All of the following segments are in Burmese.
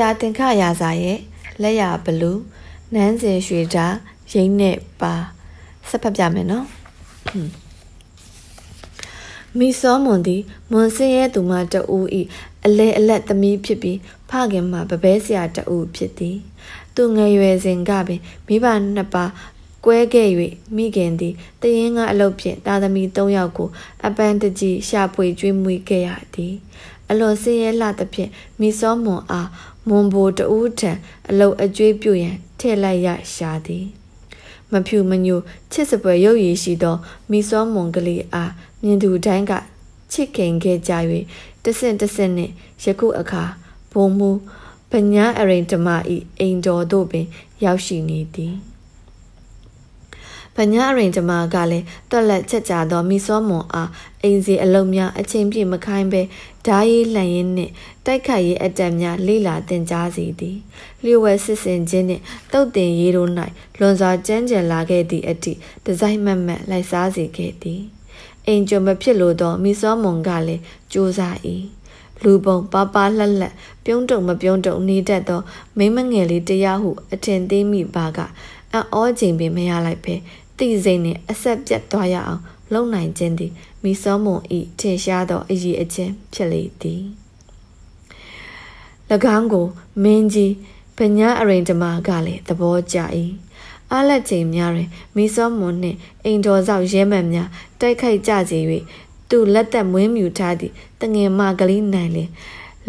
ရာတင်ခရာစာရဲ့လက်ရဘလူးနန်းစင်ရွှေတာရိမ့်နဲ့ပါဆက်ဖတ်ပြမယ်နော်မိစောမွန်သည်မွန်စင်းရဲ့သူမတအူဤအလဲအလက်သမီးဖြစ်ပြီးဖခင်မှာပပဲဆရာတအူဖြစ်သည် သူငယ်ရွယ်စဉ်ကပင်မိဘနှစ်ပါးကွဲခဲ့၍မိခင်သည်တရင်ကအလုပ်ဖြင့်တာသမီ၃ယောက်ကို အပန်းတကြီးရှာဖွေကျွေးမွေးခဲ့ရသည် အလွန်ဆင်းရဲလှသဖြင့်မိစောမွန်အား မွန်ဘိုတဦးထံအလုတ်အကျွေးပြုရန်ထည့်လိုက်ရရှာသည်မဖြူမညိုချစ်စပွဲရုပ်ရည်ရှိသောမိစောမွန်ကလေးအားမြင်သူတိုင်းကချစ်ခင်ခဲ့ကြ၍တဆင့်တဆင့်နှင့်ယခုအခါဘုံမူပညာအရိန်ဓမ္မဤအိမ်တော်သို့ပင် ရောက်ရှိနေသည် ပညာအရင်ကျမကလည်းတွက်လက်ချက်ကြသောမိစောမွန်အားအိမ်စီအလုံးများအချင်းပြည့်မခိုင်းပဲဓာရီလှန်ရင်းနှင့်တိုက်ခိုက်ရေးအတက်များလိလာတင်ကြားစီသည်လျှို့ဝဲစစ်စင်ခြင်းနှင့်တုတ်တင်ရေးတို့၌လွန်စွာကြမ်းကြံလာခဲ့သည့်အထိဒီဇိုင်းမတ်မတ်လိုက်စားစေခဲ့သည်အိမ်ကျော်မဖြစ်လို့သောမိစောမွန်ကလည်းစူးစမ်း၏လူပုံပါပါလှက်လက်ပြုံးတုံမပြုံးတုံနေတတ်သောမိမငယ်လေးတရားဟုအထင်သေးမိပါက အံ့ဩခြင်းပင်မရလိုက်ပဲတိစိတ်နှင့်အဆက်ပြတ်သွားရအောင်လုံနိုင်ခြင်းသည်မိစောမွန်ဤထင်ရှားသောအရေးအချင်းဖြစ်လေသည်၎င်းကိုမင်းကြီးပညာအရင်ဓမ္မကလည်းသဘောကျ၏အားလက်ချိန်များတွင်မိစောမွန်နှင့်အိမ်တော်ဆောင်ရဲမှန်များတိုက်ခိုက်ကြစေ၍သူလက်သက်မွေးမြူထားသည့်တငယ်မကလေးနိုင်လင်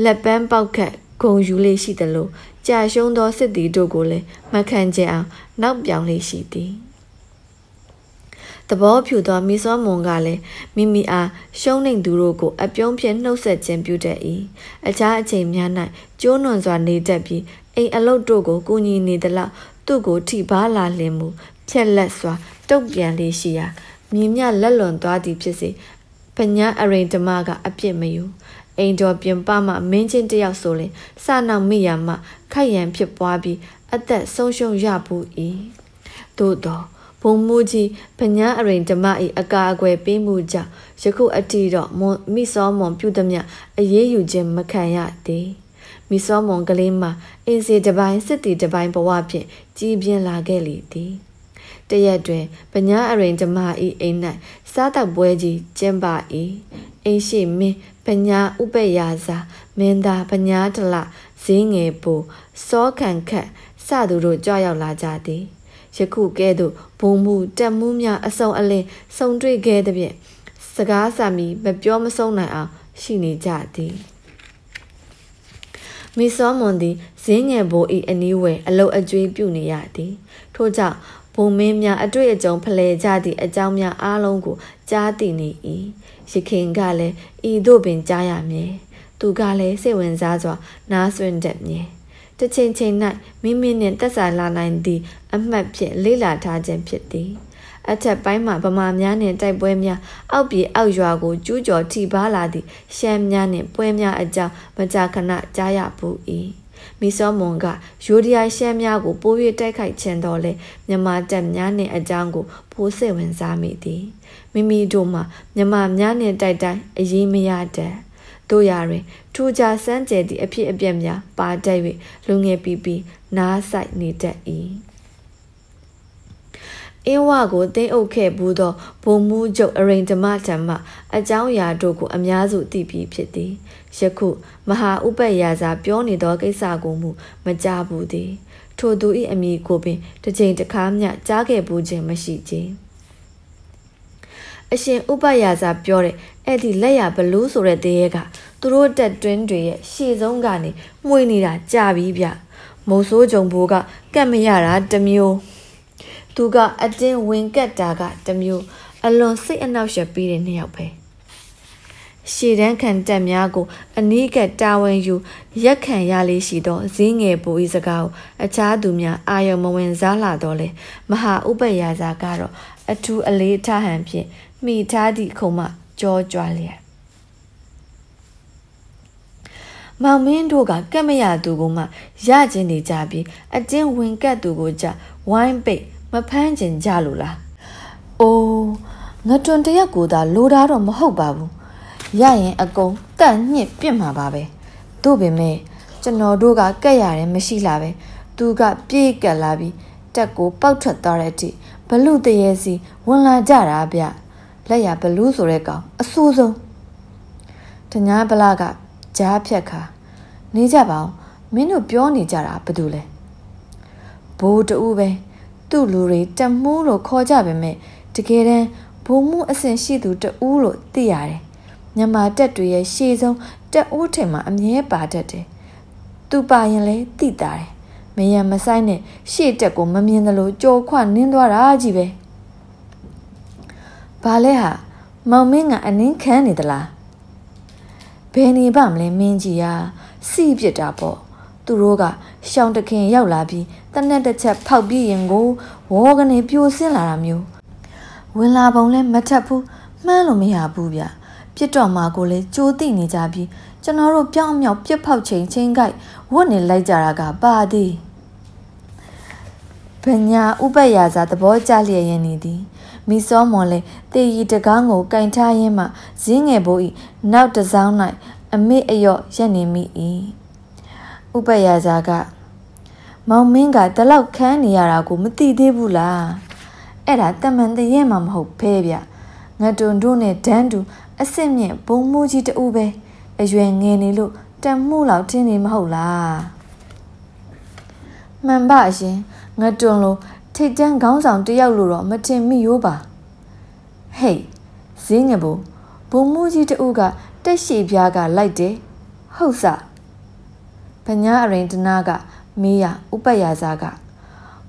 လက်ပန်းပေါက်ခတ်ဂုံယူလေးရှိသလို ကြာရှုံးသောစစ်သည်တို့ကိုလည်းမခံကြအောင်နောက်ပြောင်လေးရှိသည်သဘောဖြူသောမိစောမွန်ကလည်းမိမိအားရှုံးနေသူတို့ကိုအပြုံးဖြင့်နှုတ်ဆက်ခြင်းပြုတတ်၏အခြားအချိန်များ၌ကျိုးနွန်စွာနေတတ်ပြီးအိမ်အလုတ်တို့ကိုကူညီနေသလောက်သူ့ကိုထိပါလာလင်မူဖြက်လက်စွာတုတ်ပြန်လေးရှိရာမြင်မြလက်လွန်သွားသည်ဖြစ်စေပညာအရင်ဓမ္မကအပြစ်မယူ အိမ်တော်ပြင်ပမှမင်းချင်းတယောက်ဆိုရင်စနောက်မိယာမှခိုက်ရန်ဖြစ်ပွားပြီးအသက်ဆုံးရှုံးရဘူး၏သို့သောဘုံမူကြီးပညာအရင်ဓမ္မ၏အကာအကွယ်ပေးမှုကြောင့်ယခုအတိတော့မွန်မိစောမွန်ပြုသည်မြအရေးယူခြင်းမခံရသည်မိစောမွန်ကလေးမှာအင်းစီတပိုင်းစစ်တီတပိုင်းဘဝဖြင့်ကြီးပြင်းလာခဲ့လေသည်တရက်တွင်ပညာအရင်ဓမ္မ၏အိမ်၌စားတောက်ပွဲကြီးကျင်းပ၏အိမ်ရှိမင်း ပညာဥပယစာမင်းသားပညာတလဈေးငယ်ပူစောခံခတ်စသူတို့ကြွရောက်လာကြသည်ယခုကဲ့သို့ဘုံမှုတက်မှုများအစုံအလင်းစုံတွေ့ခဲ့သည်ဖြင့်စကားစာမီမပြောမဆုံးနိုင်အောင်ရှိနေကြသည်မိစောမွန်သည်ဇင်းငယ်ဘိုးဤအနီးဝယ်အလုတ်အကျွေးပြုနေရသည်ထို့ကြောင့်ဘုံမင်းများအတွေ့အကြုံဖလှယ်ကြသည့်အကြောင်းများအားလုံးကိုကြားသိနေ၏ ရခင်ကလည်းဤသို့ပင်ကြားရမည်သူကလည်းစိတ်ဝင်စားစွာနားဆွင့်တတ်မည်တစ်ချိန်ချိန်၌မိမိနှင့်တက်ဆိုင်လာနိုင်သည့်အမှတ်ဖြင့်လေးလာထားခြင်းဖြစ်သည်အထက်ပိုင်းမှာဗမာများနှင့်တိုက်ပွဲများအောက်ပြေအောက်ရွာကိုကျူးကျော်ထိပါလာသည့်ရှမ်းများနှင့်ပွဲများအကြောင်းမကြာခဏကြားရပူ၏မီစောမွန်ကယူဒီယာရှမ်းများကိုပိုး၍တိုက်ခိုက်ခြင်းတော်လဲမြန်မာတပ်များနှင့်အကြောင်းကိုပိုးစိတ်ဝင်စားမိသည် မိမိတို့မှာမြန်မာများနှင့်တိုက်တိုင်းအရေးမရတတ်တို့ရတွင်ထူကြစမ်းကြဲသည့်အဖြစ်အပျက်များပါတတ်၍လူငယ်ပီပီနားဆိုင်နေတတ်၏အင်းဝကိုတင်းအုပ်ခဲ့ဘူးသောဘုံမူးချုပ်အရင်ဓမ္မဓမ္မအကြောင်းအရာတို့ကိုအများစုသိပြီးဖြစ်သည်ယခုမဟာဥပ္ပယဇာပြောနေသောကိစ္စကိုမူမကြားဘူးသည်ထိုသူ၏အမိကိုပင်တစ်ချိန်တစ်ခါမျှကြားခဲ့ဘူးခြင်းမရှိခြင်း အရှင်ဥပယဇာပြောတဲ့အဲ့ဒီလက်ရဘလူးဆိုတဲ့တရေကသူတို့တက်တွင်းတွေရဲ့ရှေ့ဆုံးကနေမှုေးနေတာကြာပြီဗျမုံဆိုးကြုံဘိုးကကတ်မရတာတမျိုးသူကအတင်းဝင်ကတ်တာကတမျိုးအလွန်စိတ်အနှောက်ယှက်ပြီးတဲ့နှစ်ယောက်ပဲရှည်တန်းခံတက်များကို အနီးကတာဝန်ယူရက်ခံရလေးရှိသောဈေးငယ်ပူဤစကားကိုအခြားသူများအာယုံမဝင်စားလာတော့လေမဟာဥပယဇာကတော့အထူးအလေးထားဟန်ဖြင့် မိထားသည့်ခုံမှကြောကြွလျက်မောင်မင်းတို့ကကက်မရသူကမှရကျင်နေကြပြီးအတင်းဝင်ကတ်သူကိုကြဝိုင်းပိတ်မဖမ်းကျင်ကြလို့လားအိုးငတွန်တရက်ကိုသာလိုတာတော့မဟုတ်ပါဘူးရရင်အကုန်တန့်ညစ်ပြစ်မှာပါပဲတို့ပင်မဲ့ကျွန်တော်တို့ကကက်ရတယ်မရှိလာပဲသူကပြေးကက်လာပြီးတက်ကိုပေါက်ထွက်သွားတဲ့အထိဘလူတရေစီဝင်လာကြတာဗျ လက်ရဘလူးဆိုတဲ့ကောင်အဆိုးဆုံးတညာပလာကကြားဖြတ်ခါနေကြပါအောင်မင်းတို့ပြောနေကြတာဘာတူလဲဘိုးတူပဲသူ့လူတွေတမှုလို့ခေါ်ကြပေမဲ့တကယ်တမ်းဘုံမှုအဆင်ရှိသူတူလို့သိရတယ်မြန်မာတက်တွေရဲ့ရှေ့ဆုံးတက်ဦးထင်မှာအမြဲပါတတ်တယ်သူပါရင်လည်းသိတာတယ်မယံမဆိုင်နဲ့ရှေ့တက်ကိုမမြင်သလိုကြော်ခွနင်းသွားတာကြီးပဲ ဘာလဲဟာမောင်မင်းကအနင်းခမ်းနေသလားဘယ်နေပါမလဲမင်းကြီးယာစီးပြစ်တာပေါ့သူတို့ကရှောင်းတခင်ရောက်လာပြီးတနက်တစ်ချက်ဖောက်ပြီးရင်ကိုဝေါကနေပြိုဆင်းလာတာမျိုးဝင်လာပုံလဲမထက်ဘူးမှန်းလို့မရဘူးဗျပြစ်တော်မှာကိုလည်းကြိုးတိနေကြပြီးကျွန်တော်တို့ပြောင်းမြောက်ပြစ်ဖောက်ချိန်ချင်းကြိုက်ဝတ်နေလိုက်ကြတာကပါသည်ပညာဥပယစာသဘောကျလျက်ရင်းနေသည် မိစောမွန်လဲတေရီတကားကိုကင်ထားရင်းမှဇင်းငယ်ဘိုးဤနောက်တစောင်း၌အမေအယော့ရက်နေမိ၏ဥပယစာကမောင်မင်းကတလောက်ခန်းနေရတာကိုမသိသေးဘူးလားအဲ့ဒါတမန်တရင်မှမဟုတ်ဖဲဗျငတွန်တို့နဲ့ဒန်းတူအစ်စ်မြင့်ဘုံမိုးကြီးတူပဲအရွယ်ငယ်နေလို့တန်မှုလောက်ထင်းနေမဟုတ်လားမှန်ပါအရှင်ငတွန်လို ထိတ်တန်းခေါင်းဆောင်တယောက်လို့တော့မတင်မိရိုးပါဟေးဈေးငယ်ဘုံဘုံမိုးကြီးတူကတက်ရှိပြားကလိုက်တယ်ဟုတ်စပညာအရင်တနာကမေးရဥပယစာက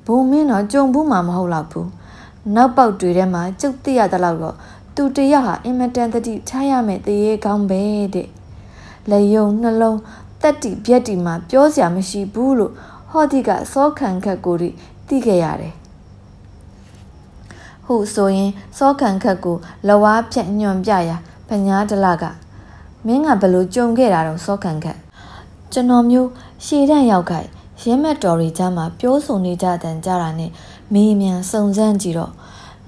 ဘုံမင်းတော့ကြုံဘူးမှမဟုတ်တော့ဘူးနောက်ပေါက်တွေထဲမှာကျုပ်သိရတဲ့လောက်တော့သူတရဟာအင်မတန်တတိထားရမယ်တရေကောင်းပဲတဲ့လေယုံနှလုံးတက်တီပြက်တီမှာပြောစရာမရှိဘူးလို့ဟောဒီကစောခံခက်ကိုသိခဲ့ရတယ် ဟုဆိုရင်စောခံခက်ကိုလဝါဖြတ်ညွန်ပြရာပညာဒလကမင်းကဘလို့ကြုံခဲ့တာတော့စောခံခက်ကျွန်တော်မျိုးရှည်တန့်ရောက်ခိုက်ရဲမက်တော်ရီကြားမှာပြောဆိုနေကြတဲ့ကြတာနဲ့မေးမြန်စုံစမ်းကြည့်တော့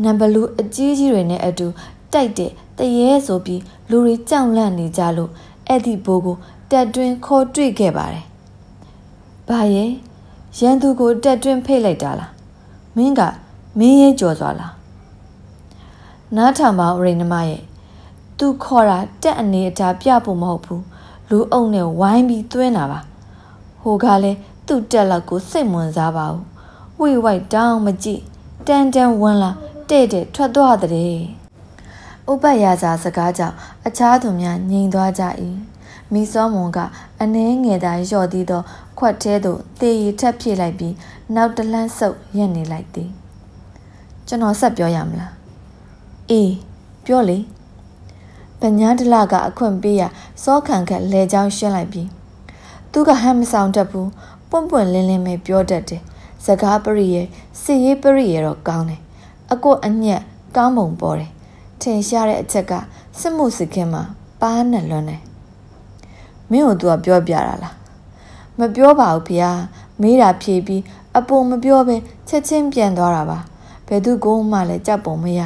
နံဘလူအကြီးကြီးတွေနဲ့အတူတိုက်တဲ့တရေဆိုပြီးလူတွေကြောက်လန့်နေကြလို့အဲ့ဒီဘိုးကိုတက်တွင်းခေါ်တွေ့ခဲ့ပါတယ်။ဘာရဲ့ရန်သူကိုတက်တွင်းဖိတ်လိုက်တာလား။မင်းကမင်းရဲကြော်သွားလား။ နားထောင်ပါရိနမရဲ့သူခေါ်တာတက်အနေအထားပြဖို့မဟုတ်ဘူး။လူအုပ်နဲ့ဝိုင်းပြီးသွင်းတာပါ။ဟိုကလည်းသူ့တက်လောက်ကိုစိတ်ဝင်စားပါဘူး။ဝိဝိုက်တောင်းမကြည့်တန်တန်ဝင်လာတဲ့တဲ့ထွက်သွားတဲ့ဥပယာစာစကားကြောင့်အခြားသူများငြိမ်သွားကြ၏မိစောမွန်ကအနှဲငယ်သာလျော့သည်သော ခွက်သေးသို့တေရီထပ်ဖြည့်လိုက်ပြီးနောက်တလန်းဆုပ်ရက်နေလိုက်သည်ကျွန်တော်ဆက်ပြောရမလား အေးပြောလေပညာဒလကအခွင့်ပေးရစောခံခက်လဲချောင်းရှင်းလိုက်ပြီးသူကဟမ်းမဆောင်တတ်ဘူးပွန့်ပွန့်လင်းလင်းပဲပြောတတ်တယ်စကားပရိရဲ့စစ်ရေးပရိရဲ့တော့ကောင်းတယ်အကွတ်အညက်ကောင်းပုံပေါ်တယ်ထင်ရှားတဲ့အချက်ကစစ်မှုစစ်ခင်းမှာပါးနဲ့လွန်းတယ်မင်းတို့ကပြောပြတာလားမပြောပါဘူးဖေ။မေးတာဖြေပြီးအပေါ်မပြောဘဲချက်ချင်းပြန်သွားတာပါဘယ်သူကိုမှလည်းကြောက်ပုံမရ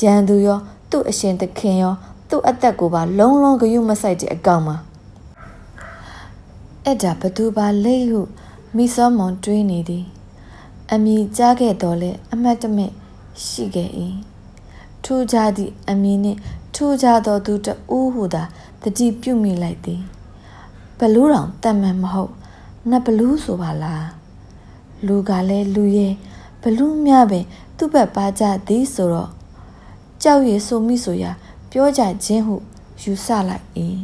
ရန်သူရောသူ့အရှင်သခင်ရောသူ့အသက်ကိုပါလုံးလုံးဂယုမဆိုင်တဲ့အကောင်ပါအဲ့ဒါဘသူပါလိဟုမိစောမွန်တွေးနေသည်အမိကြားခဲ့တော်လဲအမတ်တမဲ့ရှိခဲ့၏ထူးခြားသည့်အမည်နှင့်ထူးခြားသောသူတဦးဟုသာတတိပြုမိလိုက်သည်ဘလူးတော်တမန်မဟုတ်နတ်ဘလူးဆိုပါလားလူကလည်းလူရဲ့ဘလူးများပင်သူ့ဘက်ပါကြသည်ဆိုတော့ ကြောက်ရည်ဆိုမိဆိုရာပြောကြခြင်းဟုယူဆလိုက်၏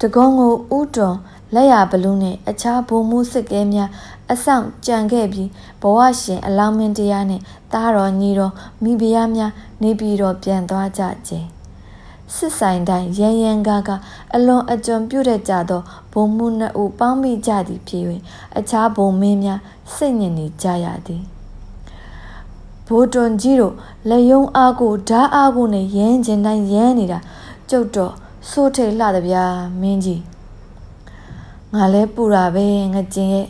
တကုံကိုဥတွန်လက်ရဘလူးနှင့်အခြားဘုံမှုစစ်ကဲများအဆောင်ကြံခဲ့ပြီးဘဝရှင်အလောင်းမင်းတရားနှင့်သားတော်ညီတော်မိဖုရားများနေပြီးတော့ပြန်သွားကြခြင်းစစ်ဆိုင်တိုင်းရန်ရန်ကားကအလွန်အကျွံပြုတ်တဲ့ကြသောဘုံမှုနှစ်ဦးပေါင်းမိကြသည်ဖြစ်၍အခြားဘုံမင်းများစိတ်ညစ်နေကြရသည် ဘိုးတွန်ကြီးတို့လက်ယုံအားကိုဓာအားကိုနဲ့ရမ်းကျင်တိုင်းရမ်းနေတာကျုပ်တော့စိုးထိတ်လှတဗျာမင်းကြီးငါလဲပူတာပဲငကျင်ရဲ့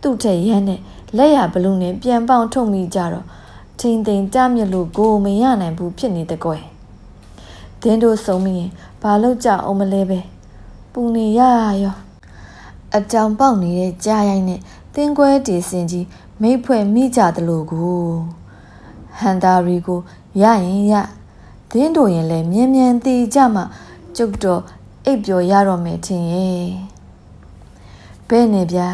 သူ့ထက်ရမ်းနဲ့လက်ရဘလူးနဲ့ပြန်ပေါင်ထုတ်မိကြတော့ထိန်ထိန်ကြမြလို့ကိုမရနိုင်ဘူးဖြစ်နေတဲ့ကွယ်ဒင်းတို့စုံမိရင်ဘာလို့ကြအောင်မလဲပဲပူနေရရောအကြောင်ပေါက်နေတဲ့ကြားရိုင်းနဲ့တင်းကွဲတီစင်ကြီးမိဖွဲ့မိကြတယ်လို့ကို ဟန်တာရီကိုရရင်ရဒင်းတို့ရင်လည်းမြင်းမြန်းသေးကြမှကျုပ်တော့အိပ်ပျော်ရတော့မယ်ထင်ရဲ့ဘဲနဲ့ဗျာ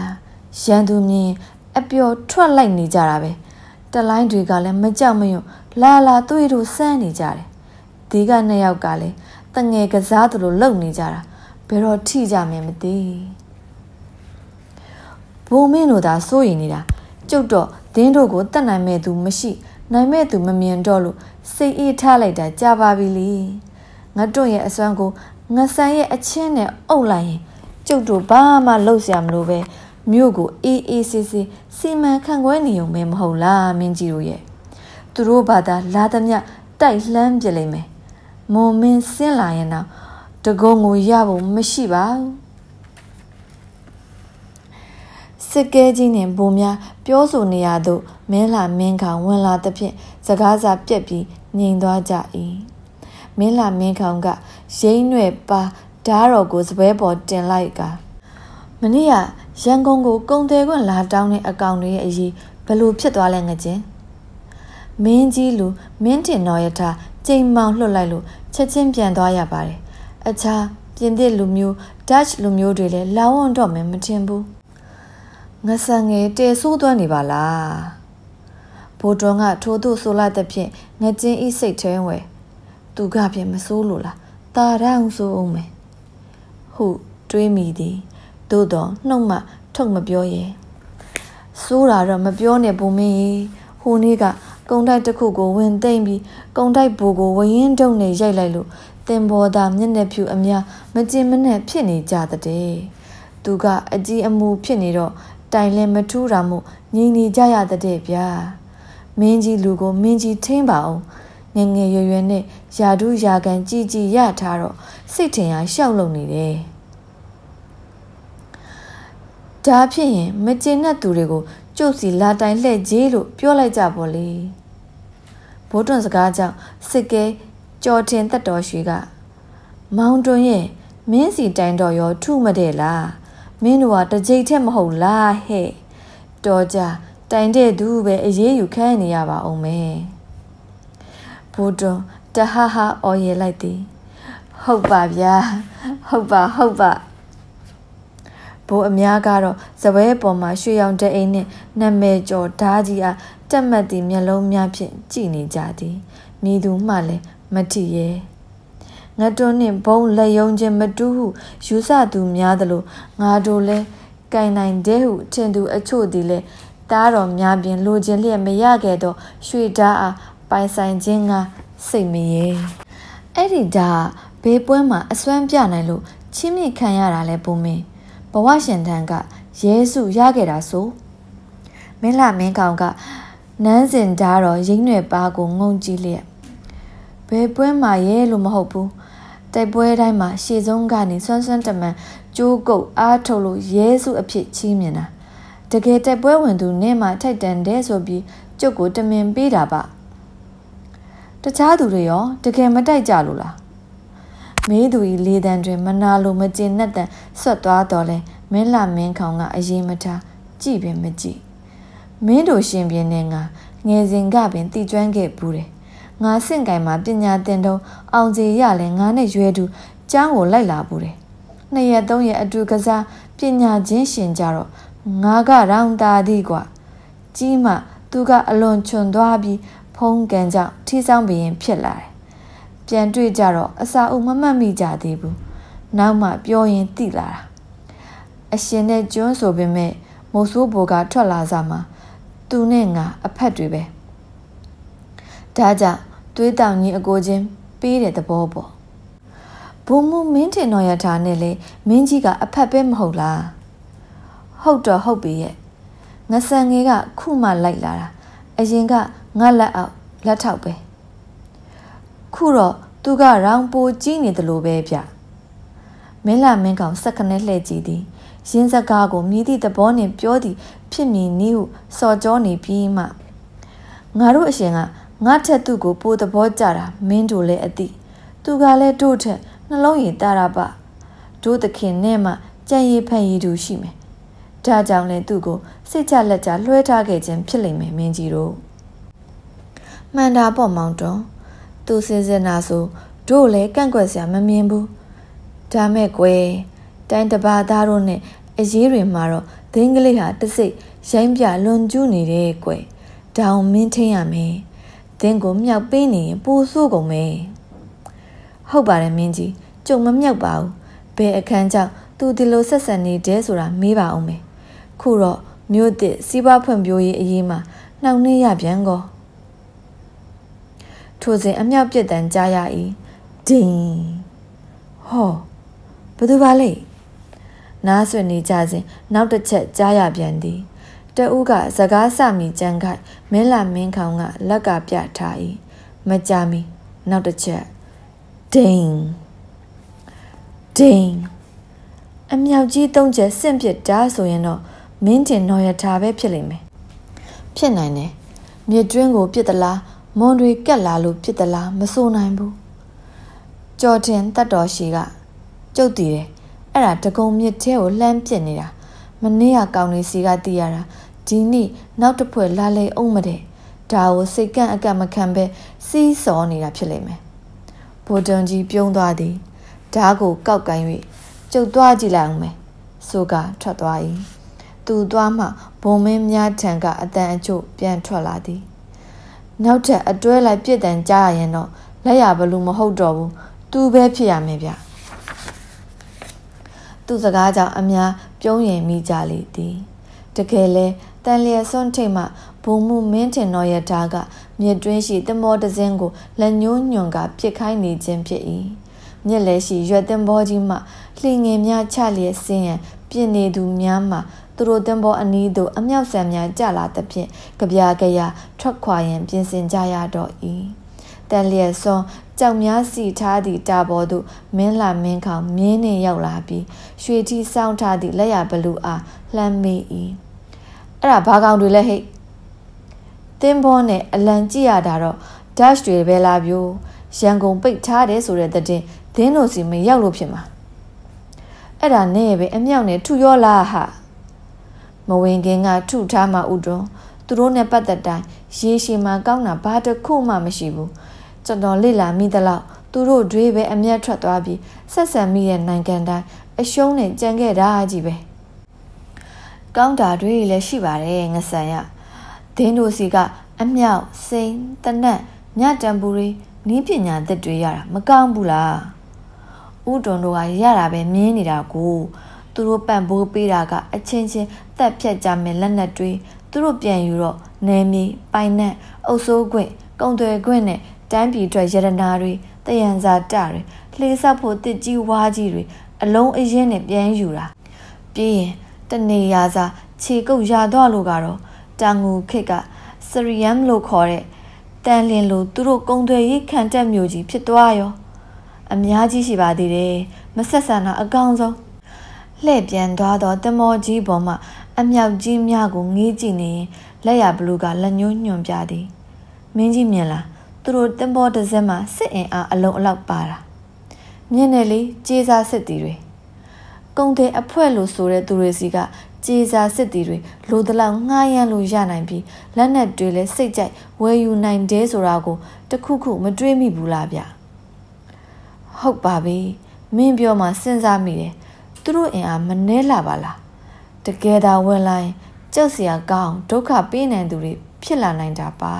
ရန်သူမြင်အပျော်ထွက်လိုက်နေကြတာပဲတလိုင်းတွေကလည်းမကြောက်မရွံ့လာလာသွေးတို့စမ်းနေကြတယ်ဒီကနှစ်ယောက်ကလည်းတငယ်ကစားသူလိုလုံနေကြတာဘယ်တော့ထိကြမယ်မသိဘုံမင်းတို့သာစိုးရင်နေတာကျုပ်တော့ဒင်းတို့ကိုတတ်နိုင်မဲ့သူမရှိ နိုင်မဲ့သူမမြင်တော့လို့စိတ်အေးထားလိုက်တာကြာပါပြီလေငါတို့ရဲ့အစွမ်းကိုငဆန်ရဲ့အချင်းနဲ့အုပ်လိုက်ရင်ကျုပ်တို့ဘာမှလှုပ်ရှားမလို့ပဲမြို့ကိုအေးအေးဆေးဆေးစီမံခန့်ခွဲနေုံပဲမဟုတ်လားမင်းကြီးတို့ရဲ့သူတို့ဘာသာလာသမျှတိုက်လှမ်းပြလိုက်မယ်မုံမင်းဆင်းလာရင်တော့တကုံကိုရဖို့မရှိပါဘူး စစ်ကဲကြီးနဲ့ဘုံများပြောဆိုနေရသို့မင်းလာမင်းခေါင်ဝင်လာသဖြင့်စကားစာပြက်ပြီးငြိမ်သွားကြ၏မင်းလာမင်းခေါင်ကရိမ့်ွယ်ပါဓားတော်ကိုစပွဲပေါ်တင်လိုက်ကမနေ့ကရန်ကုန်ကိုကုံတယ်ခွင့်လာတောင်းတဲ့အကောင်တွေရဲ့အရေးဘလို့ဖြစ်သွားလဲငကျင်းမင်းကြီးလူမင်းတင်တော်ရထားကြိမ်မောင်လွှတ်လိုက်လို့ချက်ချင်းပြန်သွားရပါတယ်အခြားပြင်သစ်လူမျိုးဒတ်လူမျိုးတွေလည်းလာဝွန်တော့မယ်မထင်ဘူး ငဆန်ငယ်တဲဆိုးသွမ်းနေပါလားဘိုးတော်ကထိုးသူဆိုလိုက်တဲ့ဖြင့်ငကျင်းဤစိတ်ထဲဝဲသူကပြင်မဆိုးလို့လားတာရအောင်ဆိုအောင်မယ်ဟုတွေးမိသည်သို့တော့နှုတ်မှထုတ်မပြောရဲစိုးတာတော့မပြောနဲ့ဘုံမင်းကြီးဟိုနေ့ကကုံတိုက်တစ်ခုကိုဝင်သိမ့်ပြီးကုံတိုက်ဘူကိုဝရင်တုံနဲ့ရိုက်လိုက်လို့တင်ဘော်သာမျက်နှာဖြူအများမကျင်မနဲ့ဖြစ်နေကြတဲ့သူကအကြီးအမူဖြစ်နေတော့ တိုင်လည်းမထူးတာမို့ငြိမ်နေကြရတဲ့ဗျာမင်းကြီးလူကိုမင်းကြီးထင်းပါအောင်ငငယ်ရွယ်ရွယ်နဲ့ယာဒုယာကန်ကြည်ကြည်ရထားတော့စိတ်ထင်ရရှောက်လုံနေတယ်ဒါဖြစ်ရင်မကျင်တဲ့သူတွေကိုကျုပ်စီလာတိုင်လှဲ့ကြီးလို့ပြောလိုက်ကြပါလေဘိုးတွန်စကားကြောင့်စစ်ကဲကြော်တင်သက်တော်ရွှေက မောင်တွင်ရဲ့မင်းစီတိုင်တော်ရောထုမတဲ့လား မင်းတို့ကတကြိတ်ထက်မဟုတ်လားဟဲ့တော်ကြတိုင်တဲ့သူပဲအေးအေးယူခဲနေရပါအောင်မယ်ဘိုးတွန်တဟဟအော်ရလိုက်သည်ဟုတ်ပါဗျာဟုတ်ပါဟုတ်ပါဘိုးအများကတော့စပွဲပေါ်မှာရွှေရောင်တဲ့အိမ်နဲ့နာမည်ကျော်ဓာကြီးအားတက်မှတ်သည့်မျက်လုံးများဖြင့်ကြည်နေကြသည်မိသူမှလည်းမထီရဲ့ ငါတို့နှင့်ဘုံလက်ယုံခြင်းမတူးဟုယူဆသူများသလိုငါတို့လည်းကင်နိုင်တဲ့ဟုထင်သူအချို့သည်လည်းတားတော်များပြင်လိုချင်လျက်မရခဲ့သောရွှေဓာအားပိုင်ဆိုင်ခြင်းကစိတ်မရေအဲ့ဒီဓာဘေးပွဲမှာအစွမ်းပြနိုင်လို့ချင်းမြင့်ခံရတာလဲပုံမင်းဘဝရှင်ထံကရဲစုရခဲ့တာဆိုမင်းလာမင်းကောင်ကနန်းစင်ဓာတော်ရင်းရွယ်ပါကိုငုံကြည့်လျက်ဘယ်ပွဲမှာရဲလို့မဟုတ်ဘူး တိုက်ပွဲတိုင်းမှာရှေ့ဆုံးကနေဆွမ်းဆွမ်းတမန်ကျိုးကုတ်အားထုတ်လို့ရဲစုအဖြစ်ချီးမြင်တာတကယ်တိုက်ပွဲဝင်သူနဲ့မှထိုက်တန်တဲ့ဆိုပြီးကျုပ်ကိုတမင်ပေးတာပါတခြားသူတွေရောတကယ်မတိုက်ကြလို့လားမေးသူဤလေတံတွင်မနာလိုမကျင်နဲ့တန်ဆွတ်သွားတော်လဲမင်းလာမင်းခေါင်ကအရင်မထားကြည့်ပင်မကြည့်မင်းတို့ရှင်ပြင်းနေငါငယ်စဉ်ကပင်တည်ကျွမ်းခဲ့ဘူးတယ် ငါစင့်ကင်မှာပညာသင်တော့အောင်ကြီးရလဲငါနဲ့ရွယ်သူចောင်းကိုလိုက်လာဘူးတယ်နှစ်ရက်သုံးရက်အတူကစားပညာချင်းရှင်ကြတော့ငါကရောင်တာသည်ကွာကြီးမှသူကအလွန်ချွန်သွားပြီးဖုံးကန်ကြောင့်ထီဆောင်ဘရင်ဖြစ်လာတယ်ပြန်တွေ့ကြတော့အစာအုပ်မမှတ်မိကြသေးဘူးနောက်မှပြောရင်တိလာတာအရှင်နဲ့ကျွန်းဆိုပေမဲ့မိုးဆိုးဘိုကထွက်လာစားမှာသူနဲ့ငါအဖက်တွေပဲ ဒါကြောင့်သွေးတောင်ကြီးအကိုချင်းပေးတဲ့သဘောပေါ့ဘုံမမင်းတင်တော်ရထားနဲ့လေမင်းကြီးကအဖက်ပဲမဟုတ်လားဟုတ်တော့ဟုတ်ပြီရဲ့ငဆန်ငယ်ကခုမှလိုက်လာတာအရင်ကငါလက်အောက်လက်ထောက်ပဲခုတော့သူကရောင်ပိုကြီးနေတယ်လို့ပဲဗျမင်းလာမင်းကောင်စက်ခနဲ့လှည့်ကြည့်သည်ရင်းစကားကိုမြည်သည့်သဘောနှင့်ပြောသည်ဖြစ်မည်နည်းဟုစော်ကြောနေပြီးမှငါတို့အရှင်က ငါထက်သူ့ကိုပိုသဘောကြတာမင်းတို့လည်းအသိသူကလည်းတို့ထက်နှလုံးရည်တာတာပတို့သခင်နဲ့မှကြံရည်ဖန်ရည်သူရှိမယ်ဒါကြောင့်လည်းသူ့ကိုစိတ်ချလက်ချလွှဲထားခဲ့ခြင်းဖြစ်လိမ့်မယ်မင်းကြီးတို့မှန်တာပေါ့မောင်တွန်းသူစင်စင်နာဆိုတို့လည်းကန့်ကွက်စရာမမြင်ဘူးဒါမဲ့ကွယ်တိုင်းတပါသားတို့နဲ့အရေးတွေမှာတော့ဒင်းကလေးဟာတစိတ်ရိုင်းပြလွန်ကျူးနေတယ်ကွယ်ဒေါင်မင်းထင်းရမယ် ဒင်းကိုမြောက်ပေးနေရင်ပိုဆိုးကုန်မယ်ဟုတ်ပါတယ်မင်းကြီးကြုံမမြောက်ပါဘူးဘယ်အခန်းကြောင့်သူဒီလိုဆက်ဆံနေတယ်ဆိုတာမေးပါအောင်မယ်ခုတော့မြို့သစ်စီးပွားဖွံ့ဖြိုးရေးအရေးမှာနှောင့်နှေးရပြန်ကောထိုစဉ်အမြောက်ပြစ်တန်ကြားရ၏ဒင်းဟောဘသူပါလဲနားဆွနေကြစဉ်နောက်တစ်ချက်ကြားရပြန်သည် တဦးကစကားစမိကြမ်းခိုက်မင်းလာမင်းခေါင်ကလက်ကပြထား၏မကြမီနောက်တစ်ချက်ဒင်းဒင်းအမြောက်ကြီးသုံးချက်ဆင့်ပြစ်တာဆိုရင်တော့မင်းတင်တော်ရထားပဲဖြစ်လိမ့်မယ်ဖြစ်နိုင်တယ်မြစ်တွင်းကိုပြစ်သလားမွန်တွေကက်လာလို့ပြစ်သလားမဆိုနိုင်ဘူးကြော်တင်တတ်တော်ရှိကကျုပ်တည်တယ်အဲ့ဒါတကုံမြစ်ထဲကိုလှမ်းပစ်နေတာမနေ့ကကောင်းနေစီကတည်ရတာ ဒီနေ့နောက်တစ်ဖွဲ့လာလေအောင်မတဲ့ဒါကိုစိတ်ကန့်အကန့်မခံပဲစီးစော်နေတာဖြစ်လိမ့်မယ်ဗိုလ်တန်ကြီးပြုံးသွားသည်ဓားကိုကောက်ကန်၍ကျုပ်သွားကြည့်လိုက်အောင်မယ်ဆိုကထွက်သွား၏သူသွားမှဘုံမင်းများထံကအတန်အချို့ပြန်ထွက်လာသည်နောက်ထပ်အတွဲလိုက်ပြစ်ဒဏ်ကြားရရင်တော့လက်ရဘလူမဟုတ်တော့ဘူးသူပဲဖြစ်ရမယ်ဗျသူစကားကြောင့်အများပြုံးရင်မိကြလေသည်တကယ်လဲ တန်လျက်စွန့်ထိတ်မှဘုံမှုမင်းထင်တော်ရထားကမြစ်တွင်းရှိတမောတစင်းကိုလက်ညှိုးညွန်ကပြစ်ခိုင်းနေခြင်းဖြစ်၏မြစ်လဲရှိရွက်တင်ဘောကြီးမှလှင်ငယ်များချလျက်ဆင်းရန်ပြင်နေသူများမှသူတို့တင်ဘောအနီးသို့အမြောက်ဆန်များကြလာသဖြင့်ကြပြာကြရာထွက်ခွာရန်ပြင်ဆင်ကြရတော့၏တန်လျက်စွန်ကြောက်များစီထားသည့်တာပေါ်သို့မင်းလာမင်းခေါင်မြင်းနှင့်ရောက်လာပြီးရွှေထီစောင်းထားသည့်လက်ရဘလူအားလှမ်းမေး၏ အဲ့ဒါဘာကောင်တွေလဲဟိတ်တင်းဘောနဲ့အလံကြည့်ရတာတော့ dash တွေပဲလာပြိုးရန်ကုန်ပိတ်ထားတယ်ဆိုတဲ့တဲ့ဒင်းတို့စီမရောက်လို့ဖြစ်မှာအဲ့ဒါနဲ့ပဲအမြောက်နဲ့ထုရောလားဟာမဝင်ခင်ကထုထားမှဥတွန်းသူတို့နဲ့ပတ်သက်တိုင်းရေရှည်မှာကောင်းတာဘာတစ်ခုမှမရှိဘူးကျွန်တော်လေ့လာမိသလောက်သူတို့တွေပဲအမျက်ထွက်သွားပြီးဆက်ဆံမိတဲ့နိုင်ငံတိုင်းအရှုံးနဲ့ကြံခဲ့တာကြီးပဲ ကောင်းတာတွေလည်းရှိပါတယ်ငဆန်ရဒင်းတို့စီကအမြောက်စိန်တနတ်ညတံပူတွေနီးပညာသစ်တွေရတာမကောင်းဘူးလားဥတွန်တို့ကရတာပဲမြင်းနေတာကိုသူတို့ပန့်ပိုးပေးတာကအချင်းချင်းတက်ဖြတ်ကြမယ်လက်နက်တွေသူတို့ပြန်ယူတော့နယ်မြေပိုင်နက်အုပ်စိုးခွင့်ကုံသွယ်ခွင့်နဲ့တိုင်းပြည်အတွက်ရတနာတွေတယံဇာတတွေလှေဆောက်ဖို့တစ်ကြီးဝါးကြီးတွေအလုံးအရင်နဲ့ပြန်ယူတာပြီးရင် တနေရာစာခြေကုပ်ရတော့လို့ကတော့တာငူခိတ်ကစရီယမ်လို့ခေါ်တဲ့တန်လင်လိုသူတို့ကုံတွေရိခံတက်မျိုးကြီးဖြစ်သွားရောအများကြီးရှိပါသေးတယ်မဆက်ဆံတာအကောင်းဆုံးလှည့်ပြန်သွားတော့တမောကြီးပေါ်မှာအမြောက်ကြီးများကိုငေးကြည့်နေရင်လက်ရဘလူးကလက်ညှိုးညွန်ပြသည်မင်းကြီးမြင်လားသူတို့တင်ပေါ်တစ်စက်မှာစစ်အင်အားအလုံးအလောက်ပါတာမြင်တယ်လေကြေးစားစစ်တီတွေ ကုံတဲ့အဖွဲလို့ဆိုတဲ့သူတွေစီကကြေးစားစစ်တီတွေလိုတလောက်ငှားရမ်းလို့ရနိုင်ပြီးလက်နက်တွေလည်းစိတ်ကြိုက်ဝယ်ယူနိုင်တယ်ဆိုတာကိုတခုခုမတွေးမိဘူးလားဗျဟုတ်ပါပြီမင်းပြောမှစဉ်းစားမိတယ်သူတို့အင်အားမနှဲလာပါလားတကယ်သာဝင်လာရင်ကြောက်စရာကောင်းဒုက္ခပေးနိုင်သူတွေဖြစ်လာနိုင်တာပါ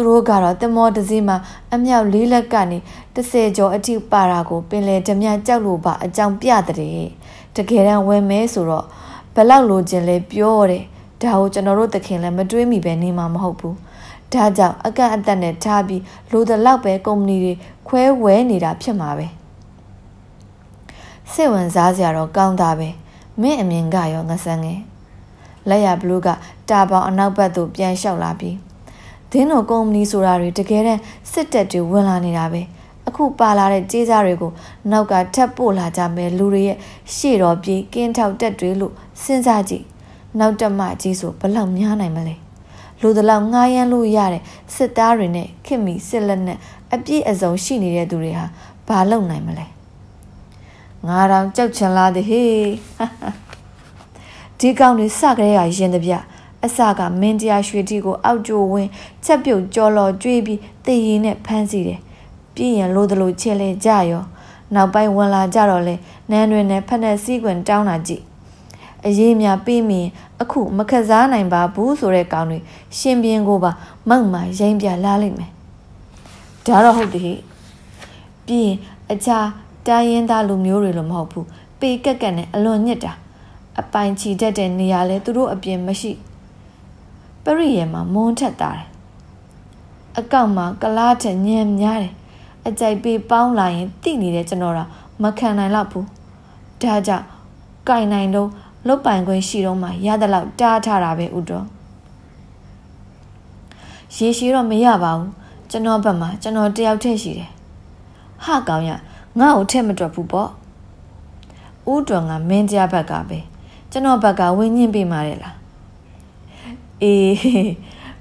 သူတို့ကတော့တမောတစည်းမှာအမြောက်လေးလက်ကနေ30ကျော်အထိပါတာကိုပင်လေဓမြကြောက်လို့ပါအကြောင်းပြတဲ့တကယ်တမ်းဝယ်မဲဆိုတော့ဘလောက်လိုချင်လဲပြောတယ်ဒါကိုကျွန်တော်တို့သခင်လည်းမတွေးမိပဲနေမှာမဟုတ်ဘူးဒါကြောင့်အကန့်အသတ်နဲ့ထားပြီးလိုတဲ့လောက်ပဲကုမ္ပဏီတွေခွဲဝဲနေတာဖြစ်မှာပဲစိတ်ဝင်စားစရာတော့ကောင်းတာပဲမင်းအမြင်ကရောငဆန်းငယ်လက်ရဘလူးကတာပေါင်အနောက်ဘက်သို့ပြန်လျှောက်လာပြီး ဒင်းတော်ကုမ္ပဏီဆိုတာတွေတကယ်တမ်းစစ်တပ်တွေဝင်လာနေတာပဲအခုပါလာတဲ့ကြေးစားတွေကိုနောက်ကထပ်ပို့လာကြမယ်လူတွေရဲ့ရှေ့တော်ပြေးကင်းထောက်တက်တွေလို့စဉ်းစားကြည့်နောက်တက်မှကြီးဆိုဘလောက်များနိုင်မလဲလူတလောက်ငားရမ်းလို့ရတဲ့စစ်သားတွေနဲ့ခင်မီစစ်လက်နဲ့အပြည့်အစုံရှိနေတဲ့သူတွေဟာဘာလုပ်နိုင်မလဲငါတောင်ကြောက်ချင်လာသည်ဟေးဒီကောင်တွေစကြဲရရင်တပြ အစကမင်းတရားရွှေတီကိုအောက်ကျိုးဝင်းချက်ပြုတ်ကြော်လော်ကျွေးပြီးတည်ရင်နဲ့ဖမ်းစီတယ်ပြီးရင်လိုသလိုချဲလဲကြရောနောက်ပိုင်းဝင်လာကြတော့လဲနန်းတွင်နဲ့ဖက်နဲ့စီးကွင်တောင်းတာကြည့်အရေးများပြီးမြင်အခုမခစားနိုင်ပါဘူးဆိုတဲ့ကောင်တွေရှင်ပြင်းကိုပါမောက်မှရိမ့်ပြလာလိမ့်မယ်ဒါတော့ဟုတ်တယ်ပြီးရင်အခြားတိုင်းရင်းသားလူမျိုးတွေလိုမဟုတ်ဘူးပေကက်ကက်နဲ့အလွန်ညစ်တာအပိုင်ချီတတ်တဲ့နေရာလဲသူတို့အပြင်မရှိ ပရိယေမှာမွန်းထက်တာတယ်အကောင့်မှာကလားထက်ညံများတယ်အကြိုက်ပေးပေါင်းလာရင်တိနေတဲ့ကျွန်တော်တော့မခံနိုင်တော့ဘူးဒါကြောင့်ကြိုင်နိုင်တော့လုတ်ပိုင်ခွင့်ရှိတော့မှရတဲ့လောက်တားထားတာပဲဥတော်ရေရှိတော့မရပါဘူးကျွန်တော်ဘက်မှာကျွန်တော်တယောက်ထည့်ရှိတယ်ဟာကောင်ရငါ့ကိုထည့်မတွက်ဘူးပေါ့ဥတော်ကမင်းကြားဘက်ကပဲကျွန်တော်ဘက်ကဝင်းညင်းပေးมาတယ်လား အေး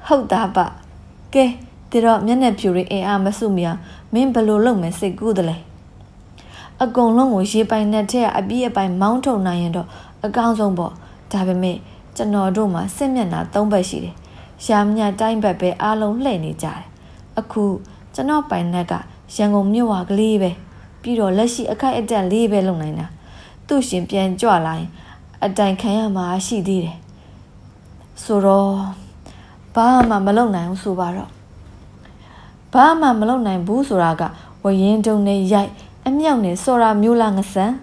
ဟုတ်သားပါကဲဒါတော့မျက်နှာဖြူတွေအင်အားမစုမီအောင်မင်းဘလို့လုပ်မယ်စိတ်ကူးတယ်လေအကုန်လုံးကိုရေပိုင်နဲ့ထက်အပြည့်အပိုင်မောင်းထုံနိုင်ရင်တော့အကောင်းဆုံးပေါ့ဒါပေမဲ့ကျွန်တော်တို့မှာစစ်မျက်နှာ၃ဘက်ရှိတယ်ရှာမြတိုင်းဘက်ပဲအားလုံးလှည့်နေကြတယ်အခုကျွန်တော်ပိုင်နက်ကရန်ကုန်မြို့ဟာကလေးပဲပြီးတော့လက်ရှိအခိုက်အတန့်လေးပဲလုပ်နိုင်တာသူ့ရှင်ပြန်ကြွလာရင်အတိုင်ခံရမှာရှိသေးတယ် ဆိုတော့ဘာမှမလုပ်နိုင်ဘူးဆိုပါတော့ဘာမှမလုပ်နိုင်ဘူးဆိုတာကဝရင်တုံနဲ့ရိုက်အမြောက်နဲ့စော်ရာမျိုးလားငဆန်း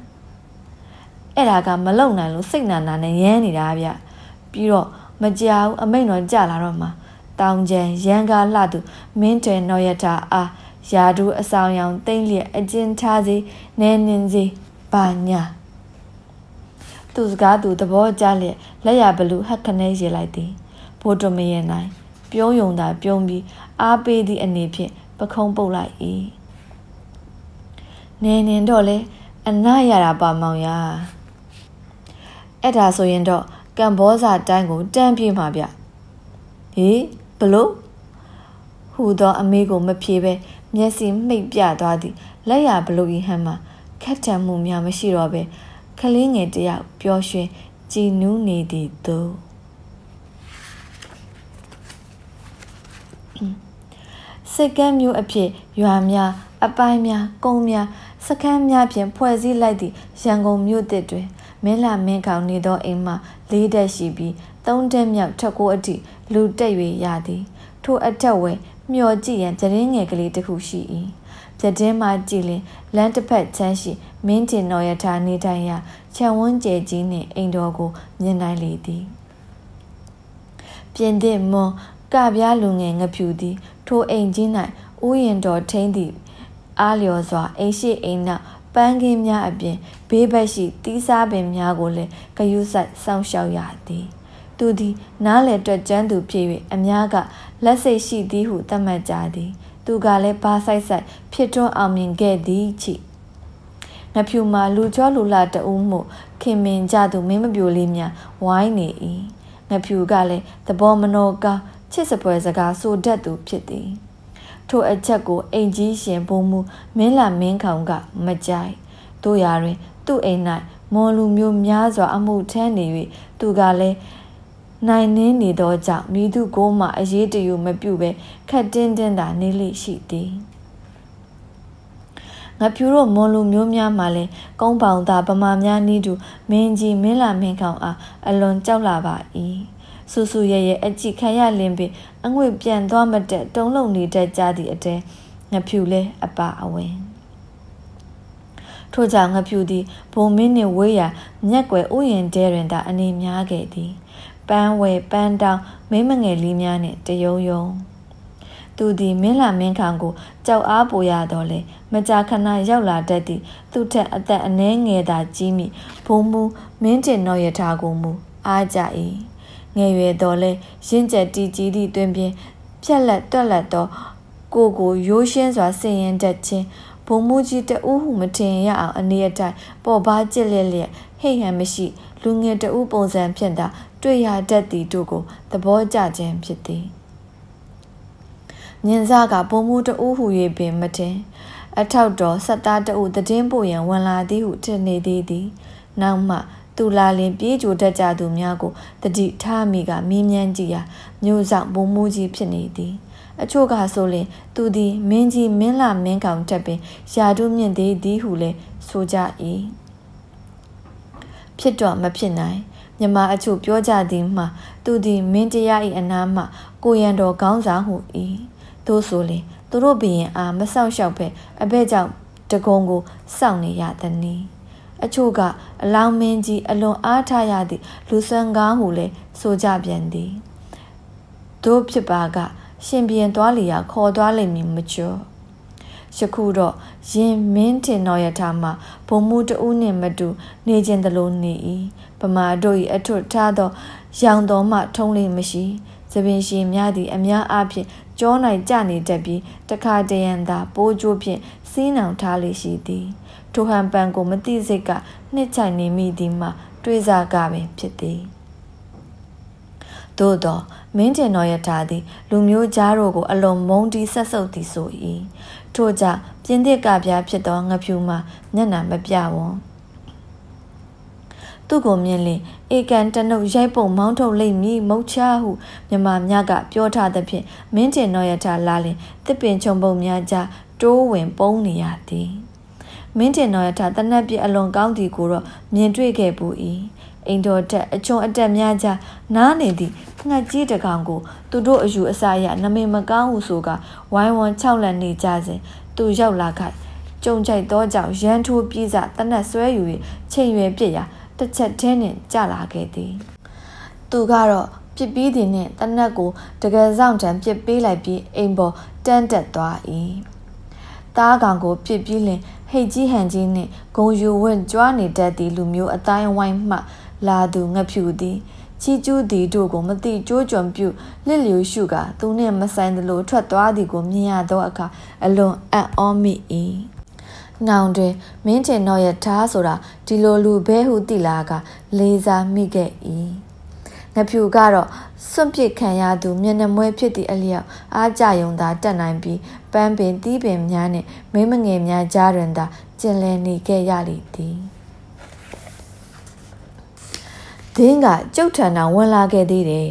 အဲ့ဒါကမလုံနိုင်လို့စိတ်နာနာနဲ့ရမ်းနေတာဗျပြီးတော့မကြောက်အမိန်တော်ကြလာတော့မှတောင်ကျန်ရန်ကားလှသူမင်းတဲနော်ရတာအားယာဒူအဆောင်ရောင်တိမ့်လျက်အကျဉ်းထားစီနဲနင်းစီပါညာ သူစကားသူသဘောကျလျက်လက်ရဘလူဟက်ခနဲရေလိုက်သည်ဘိုးတမရဲ့နိုင်ပြုံးယုံတာပြုံးပြီးအားပေးသည့်အနေဖြင့်ပခုံးပုတ်လိုက်၏နေနေတော့လေအနာရတာပါမောင်ရအဲ့ဒါဆိုရင်တော့ကမ်ဘောဇာတိုင်းကိုတန်းပြေးမှာဗျဟေးဘလို့ဟူသောအမေကိုမဖြေပဲမျက်စိမှိတ်ပြသွားသည်လက်ရဘလို့ဤဟမ်းမှာခက်တံမှုများမရှိတော့ပဲ ခလင်းငယ်တယောက်ပျော်ရွှင်ကြည်နူးနေသည်သို့စိတ်ကမ်းမျိုးအဖြစ်ရွာများအပိုင်းများကုန်းများစခန်းများဖြင့်ဖွဲ့စည်းလိုက်သည့်ရန်ကုန်မြို့တစ်တွင်မင်းလာမင်းကောင်နေသောအိမ်မှလေးတက်ရှိပြီးသုံးတက်မြောက်ထက်ကိုအထိလူတက်၍ရသည် ထိုအထက်ဝဲမျောကြည့်ရန်သတင်းငယ်ကလေးတစ်ခုရှိ၏ပြတင်းမှကြည်လင်လမ်းတစ်ဖက်ချမ်းရှိ မင်းတင်တော်ရထားနေထိုင်ရာခြံဝန်းကျဲကြီးနှင့်အိမ်တော်ကိုမြင်နိုင်လေသည်ပြင်သစ်မွန်ကပြားလူငယ်ငဖြူသည် ထိုအိမ်ကြီး၌ဥယျင်တော်ထိန်းသည့်အားလျော်စွာအိမ်ရှိအိမ်နောက်ပန်းကင်းများအပြင်ဘေးဘက်ရှိတီးစားပင်များကိုလည်းဂယုစိုက်စောင့်ရှောက်ရသည် သူသည် နားလေတွက်ကျန်းသူဖြစ်၍အများကလက်စိတ်ရှိသည်ဟုသတ်မှတ်ကြသည် သူကလည်းဘာဆိုင်ဆိုင်ဖြစ်ထွန်းအောင်မြင်ခဲ့သည်ချီ ငဖြူမှာလူကျော်လူလာတဦးမှုခင်မင်ကြသူမင်းမပြိုလေးများဝိုင်းနေ၏ငဖြူကလည်းသဘောမနောကောင်းချစ်စပွဲစကားဆိုတတ်သူဖြစ်သည်ထိုအချက်ကိုအိမ်ကြီးရှင်ဘုံမူမင်းလာမင်းခေါင်ကမကြိုက်တို့ရာတွင် သူ့အိမ်၌မော်လူမျိုးများစွာအမှုထမ်းနေ၍သူကလည်းနိုင်နှင်းနေသောကြောင့်မိသူကိုမှအရေးတယူမပြုဘဲခက်တင်းတင်းသာနေလိရှိသည် ငါဖြူတို့မွန်လူမျိုးများမှလည်းကုန်းပေါင်သာဗမာများနီးတူမင်းကြီးမင်းလာမင်းခေါင်အားအလွန်ကြောက်လာပါ၏ဆူဆူရဲရဲအကြည့်ခံရလင်းပင်အငွေ့ပြန်သွားမတက်တုံးလုံးနေတတ်ကြသည့်အတဲငဖြူလဲအပအဝင်ထို့ကြောင့်ငဖြူသည်ဘုံမင်းနှင့်ဝေးရာမြက်ွယ်ဥယျင်တဲတွင်သာအနေများခဲ့သည်ပန်းဝဲပန်းတောင်မိမငယ်လေးများနှင့်တယုံယုံ သူသည်မင်းလာမင်းခံကိုကြောက်အားပိုရတော့လေမကြာခဏရောက်လာတတ်သည်သူထက်အသက်အနှဲငယ်သာကြီးမိဘုံမူမင်းတင်တော်ရထားကိုမူအားကြ၏ငယ်ရွယ်တော်လဲရင့်ကျက်တီကြီးသည့်တွင်ပြင်ဖြက်လက်တွက်လက်သောကိုကိုရိုးရှင်းစွာဆင်ရင်တက်ခြင်းဘုံမူကြီးတဦးဟုမထင်ရအောင်အနေအထိုင်ပေါ်ပါကြစ်လက်လျက်ဟိတ်ဟန်မရှိ လူငယ်တဦးပုံစံဖြင့်သာတွေ့ရတတ်သည်တို့ကိုသဘောကျခြင်းဖြစ်သည် ညင်စကပုံမှုတဦးဟူ၍ပင်မတင်အထောက်တော်ဆက်သားတဦးတည်င်းပို့ရန်ဝန်လာသည်ဟုထင်နေသေးသည်နောက်မှသူလာလင်ပြေးကြိုတတ်ကြသူများကိုတတိထားမိကမင်းမြန်းကြည့်ရာမျိုးဆောင်ဘုံမူကြီးဖြစ်နေသည်အချို့ကဆိုရင်သူသည်မင်းကြီးမင်းလာမင်းကောင်တက်ပင်ယာတို့မြင့်သေးသည်ဟုလည်းဆိုကြ၏ဖြစ်တော့မဖြစ်နိုင်မြမအချို့ပြောကြသည်မှာသူသည်မင်းတရား၏အနားမှကိုရန်တော်ကောင်းစားဟု၏ သို့ဆိုရင်သူတို့ဘရင်အားမဆောက်ရှောက်ဖက်အဘဲကြောင့်တကုံကိုစောင့်နေရသည်။အချို့ကအလောင်းမင်းကြီးအလွန်အားထားရသည့်လူဆွမ်းကားဟုလည်းဆိုကြပြန်သည်။တို့ဖြစ်ပါက ရှင်ပြန်သွားလျာခေါ်သွားလိမ့်မည်မကျော်။ယခုတော့ရင်မင်းတင်တော်ရထားမှာဘုံမှုတူးနှင့်မတူနေခြင်းတလို့နေ၏ပမာတို့၏အထွတ်ထားသော ရောင်တော်မှထုံးလေးမရှိသပင်ရှင်များသည်အများအားဖြင့် ကြောနိုင်ကြနေတတ်ပြီးတခါတရံသာပိုးကျိုးဖြင့်စီးနှောင်ထားလေရှိသည်ထိုဟန်ပန်ကိုမသိစိတ်ကနှစ်ချိုင်နေမိသည်မှာတွေးစားကပင်ဖြစ်သည်သို့သောမင်းတင်တော်ရထားသည် လူမျိုးကြားတို့ကိုအလွန်မုန်းတီးဆက်ဆုပ်သည်ဆို၏ထို့ကြောင့်ပြင်းသစ်ကပြားဖြစ်သောငဖြူမှာမျက်နှာမပြဝွန် သူ့ကိုမြင်လင်ဧကန်တနုပ်ရိုက်ပုံမောင်းထုတ်လိမ့်မည်မုတ်ချဟုမြမမြကပြောထားသဖြင့်မင်းတင်တော်ရထားလာလင်တစ်ပင်ချုံပုံများကြားတိုးဝင်ပုံးနေရသည်မင်းတင်တော်ရထားတနက်ပြအလွန်ကောင်းသည်ကိုတော့မြင်တွေ့ခဲ့ပူ၏အိမ်တော်တက်အချုံအတက်များကြားနားနေသည့်ငှက်ကြီးတကောင်ကိုသူတို့အယူအဆအရနမေမကောင်းဟုဆိုကဝိုင်းဝန်း၆လက်နေကြစဉ်သူရောက်လာခိုက်ကြုံကြိုက်သောကြောင့်ရန်ထိုးပြေးစတနက်ဆွဲယူ၍ချိန်ရွယ်ပြစ်ရာ တစ်ချက်တည်းနှင့်ကြလာခဲ့သည်သူကတော့ပြစ်ပြီးသည်နှင့်တနက်ကိုတကယ်ဆောင်တံပြစ်ပေးလိုက်ပြီးအိမ်ပေါ်တန်းတက်သွား၏တားကောင်ကိုပြစ်ပြီးလင်ဟိတ်ကြီးဟန်ကြီးနှင့်ဂုံယူဝင့်ကြွားနေတတ်သည့်လူမျိုးအတိုင်းဝိုင်းမှလာသူငဖြူသည်ချီကျူးသည်တို့ကိုမသိကြိုးကြွံပြုလစ်လျူရှုကသူနှင့်မဆိုင်သလိုထွက်သွားသည်ကိုမြင်ရသောအခါအလွန်အံ့ဩမိ၏။ နောင်တွင်မင်းတင်တော်ရဲ့ဓားဆိုတာဒီလိုလူဘဲဟုတိလာကလေးစားမိခဲ့၏။ငဖြူကတော့စွန့်ပစ်ခံရသူမျက်နှာမွဲဖြစ်သည့်အလျောက်အားကြယုံသာတက်နိုင်ပြီးပန်းပင်တီးပင်များနှင့်မိမငယ်များကြားတွင်သာကျင်လည်နေခဲ့ရလိမ့်သည်။ဒင်းကကြုတ်ထန်တာဝင်လာခဲ့သေးတယ်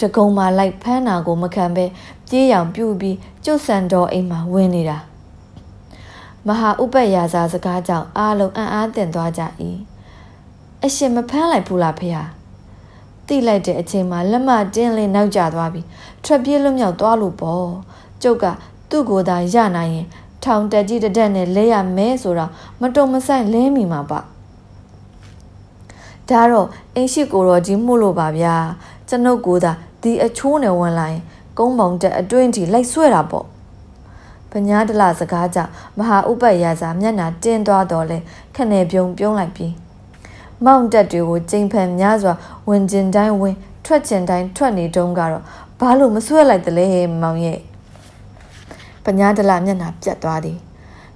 တကုံမှာလိုက်ဖမ်းတာကိုမခံပဲပြေးရောင်ပြူပြီးကျုပ်ဆန်တော်အိမ်မှာဝင်နေတာ မဟာဥပရာဇာစကားကြောင့်အားလုံးအံ့အားသင့်သွားကြ၏အရှင်မဖမ်းလိုက်ဘူးလားဖေဟာတိလိုက်တဲ့အချိန်မှာလက်မတင်းလေးနောက်ကျသွားပြီထွက်ပြေးလွတ်မြောက်သွားလို့ပေါ့ကျုပ်ကသူ့ကိုယ်သာရနိုင်ရင် ထောင်တက်ကြီးတတက်နဲ့လဲရမဲဆိုတော့မတုံမဆိုင်လဲမိမှာပါဒါတော့အိမ်ရှိကိုတော်ကြီးမှုလို့ပါဗျာကျွန်ုပ်ကိုသာဒီအချိုးနဲ့ဝင်လာရင်ကုန်းပေါင်တက်အတွင်းထိလိုက်ဆွဲတာပေါ့ ပညာဒလစကားကြောင့်မဟာဥပယဇာမျက်နှာတင်းသွားတော့လဲခနဲ့ပြုံပြုံးလိုက်ပြီးမောင်တက်တွေကိုကျိန်ဖန်များစွာဝင်ကျင်တိုင်းဝင်ထွက်ကျင်တိုင်းထွက်နေတုန်းကတော့ဘာလို့မဆွဲလိုက်တလဲမောင်ရဲ့ပညာဒလမျက်နှာပြတ်သွားသည်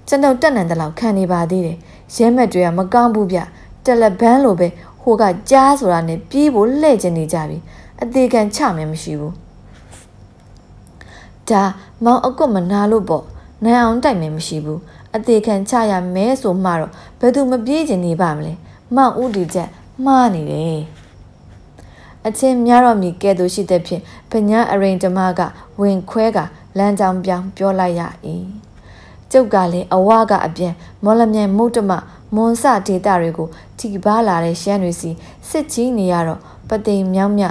ကျွန်တော်တက်နံတလောက်ခံနေပါသေးတယ်ရဲမက်တွေကမကောင်းဘူးဗျတယ်လီဘန်းလိုပဲဟိုကကြားဆိုတာနဲ့ပြေးဖို့လှည့်ကျင်နေကြပြီအသေးခံချမယ်မရှိဘူးဒါ မောင်အကွတ်မနာလို့ပေါ့နိုင်အောင်တိုက်မယ်မရှိဘူးအသေးခံချရမဲဆိုမှတော့ဘယ်သူမပြေးကျင်နေပါမလဲမောင်ဦးဒီချက်မှားနေတယ်အချင်းများတော့မြည်ကဲ့သို့ရှိတဲ့ဖြင့်ဗညာအရင်ဓမ္မကဝင်ခွဲကလမ်းကြောင်းပြောင်းပြောလိုက်ရ၏ကျုပ်ကလည်းအဝကအပြန်မော်လမြိုင်မုတ်တမမွန်စဒေတာတွေကိုထိပါလာတဲ့ရှမ်းတွေစီစစ်ကြီးနေရတော့ပသိမ်မြောင်းမြ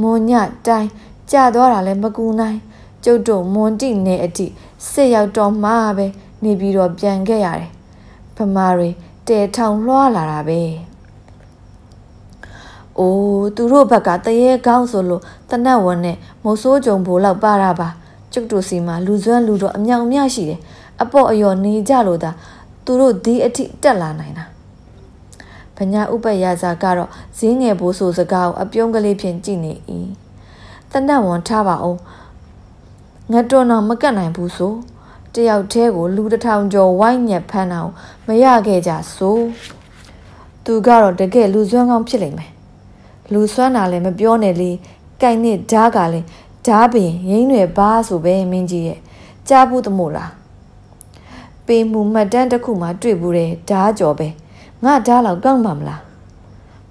မွန်ညတိုင်းကြာသွားတာလည်းမကူနိုင် ကျုပ်တို့မွန်တိနေအတိစစ်ရောက်တော့မှပဲနေပြီးတော့ပြန်ခဲ့ရတယ်ဗမာတွေတဲထောင်လွှားလာတာပဲအိုးသူတို့ဘက်ကတရေကောင်းဆိုလို့တနတ်ဝန်နဲ့မိုးစိုးကြုံဘိုးလောက်ပါတာပါကျုပ်တို့စီမှာလူစွမ်းလူတော့အမြောင်အမြရှိတယ်အပေါ့အယော်နေကြလို့သာသူတို့ဒီအထိတက်လာနိုင်တာဗညာဥပယဇာကတော့ဈေးငယ်ဘိုးဆိုစကားကိုအပြုံးကလေးဖြင့်ကြည့်နေ၏တနတ်ဝန်ထားပါအောင် ငါတော်တော့မကတ်နိုင်ဘူးဆိုတယောက်တည်းကိုလူတစ်ထောင်ကျော်ဝိုင်းညက်ဖမ်းတာကိုမရခဲ့ကြဆိုသူကတော့တကယ်လူစွမ်းကောင်းဖြစ်လိမ့်မယ်လူစွမ်းတာလည်းမပြောနဲ့လေကြိုင်နဲ့ဓားကလည်းဓားပင်ရင်းရွယ်ဘာဆိုပဲမင်းကြီးရဲ့ကြားဘူးတမို့လားပေမှုမှတ်တမ်းတစ်ခုမှတွေ့ဘူးတယ်ဓာကြော်ပဲငါဓာလောက်ကောင်းပါမလား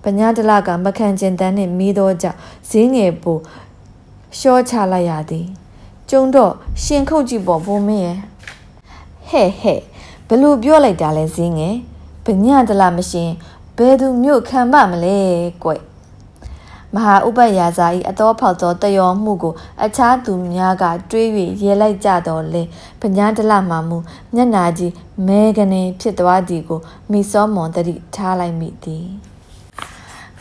ပညာတလကမခံကျင်တန်းနဲ့မီးတော့ကြဈေးငယ်ပူရှော့ချလိုက်ရသည် ကျုံတော့ရှင်ခုတ်ကြည့်ပေါ့ဘုံမင်းရဲ့ဟဲ့ဟဲ့ဘလို့ပြောလိုက်တာလဲဈေးငယ်ပညာတလမရှင်ဘယ်သူမြို့ခံမမလဲကွမဟာဥပယာဇာ၏အတော်ဖောက်သောတယောမှုကို အခြားသူများကတွေး၍ရဲလိုက်ကြတော်လဲပညာတလမှမူမျက်နာကြီးမဲကနေဖြစ်သွားသည်ကိုမိစောမွန်တတိထားလိုက်မိသည်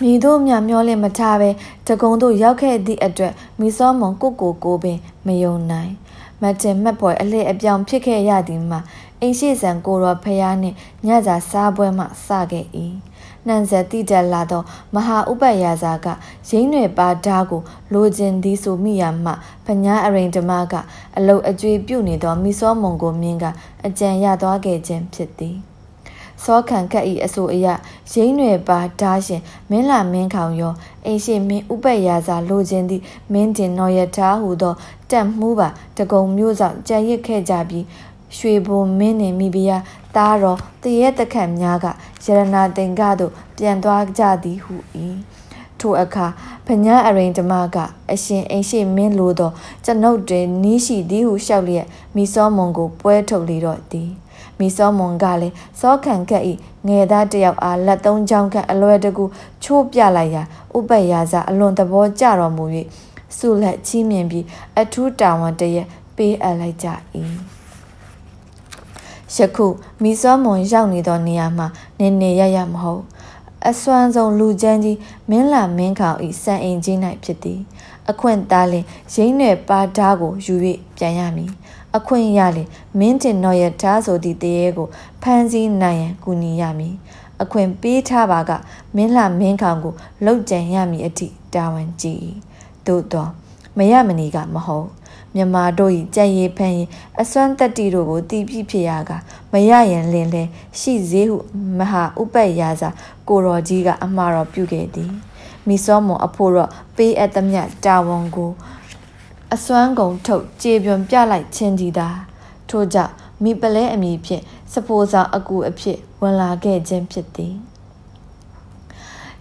မိတို့မြမျောလင့်မထားပဲတကုံတို့ရောက်ခဲ့သည့်အတွက်မိစောမွန်ကိုကိုကိုပင်မယုံနိုင်မတင်မက်ပွဲအလှည့်အပြောင်ဖြစ်ခဲ့ရသည်မှာအိမ်ရှိဆန်ကိုရောဖျားနှင့်ညစာစားပွဲမှစခဲ့၏နှံဆက်တိတက်လာသောမဟာဥပယာဇာကရင်းရွယ်ပါဓာကိုလိုချင်သည်ဆိုမိရမှပညာအရင်ဓမ္မကအလုတ်အကျွေးပြုနေသောမိစောမုံကိုမြင်ကအကြံရသွားခဲ့ခြင်းဖြစ်သည် စောခံကတ်ဤအဆိုအရရင်းရွယ်ပါဓာရှင်မင်းလာမင်းခေါင်ရောအိမ်ရှိမင်းဥပယာဇာလိုချင်သည့်မင်းတင်တော်ရထားဟူသောတက်မှုပါတကုံမျိုးဆောင်ကြံရစ်ခဲ့ကြပြီးရွှေဘုံမင်းနှင့်မိဖုရားသားတော်တရေတခတ်များကရတနာတင်ကသို့ပြန်သွားကြသည်ဟု၏ထိုအခါပညာအရင်ဓမ္မကအရှင်အိမ်ရှိမင်းလိုသောကျွန်ုပ်တွင်နီးရှိသည်ဟုလျှောက်လျက်မိစောမွန်ကိုပွဲထုတ်လေတော့သည် မိစောမွန်ကလည်းစောခံကက်ဤငယ်သားတယောက်အားလက်သုံးချောင်းခန့်အလွယ်တကူချိုးပြလိုက်ရာဥပယဇာအလွန်သဘောကျတော်မူ၍ဆုလက်ချီးမြှင့်ပြီးအထူးတာဝန်တရက်ပေးအပ်လိုက်ကြ၏ယခုမိစောမွန်ရောက်နေသောနေရာမှာနေနေရရမဟုတ်အစွမ်းဆုံးလူချမ်းကြီးမင်းလာမင်းခေါင်ဤစံအိမ်ကြီး၌ဖြစ်သည် အခွင့်သားလင်ရင်းနယ်ပါဓာကိုယူ၍ပြန်ရမည် အခွင့်ရလင်မင်းတင်တော်ရဓာဆိုသည့်တရေကိုဖမ်းဆီးနိုင်ရန်ကူညီရမည်အခွင့်ပေးထားပါကမင်းလာမင်းခေါင်ကိုလှုပ်ကြံရမည်အထိတာဝန်ကြီးသို့တော့မရမနေကမဟုတ်မြမာတို့၏ကြံ့ရည်ဖန်ရင်အစွမ်းတက်တီတို့ကိုတီးပြဖြစ်ရကမရရင်လင်လဲရှိသေးဟုမဟာဥပ္ပယာစာကိုတော်ကြီးကအမှားတော်ပြုခဲ့သည်မိစောမွန်အဖို့တော့ပေးအပ်သမျှတာဝန်ကို အစွမ်းကုန်ထုတ်ကြေပြွန်ပြလိုက်ခြင်းကြီးသာထို့ကြောင့်မိပလဲအမည်ဖြင့်စပိုးဆောင်အကူအဖြစ်ဝင်လာခဲ့ခြင်းဖြစ်သည်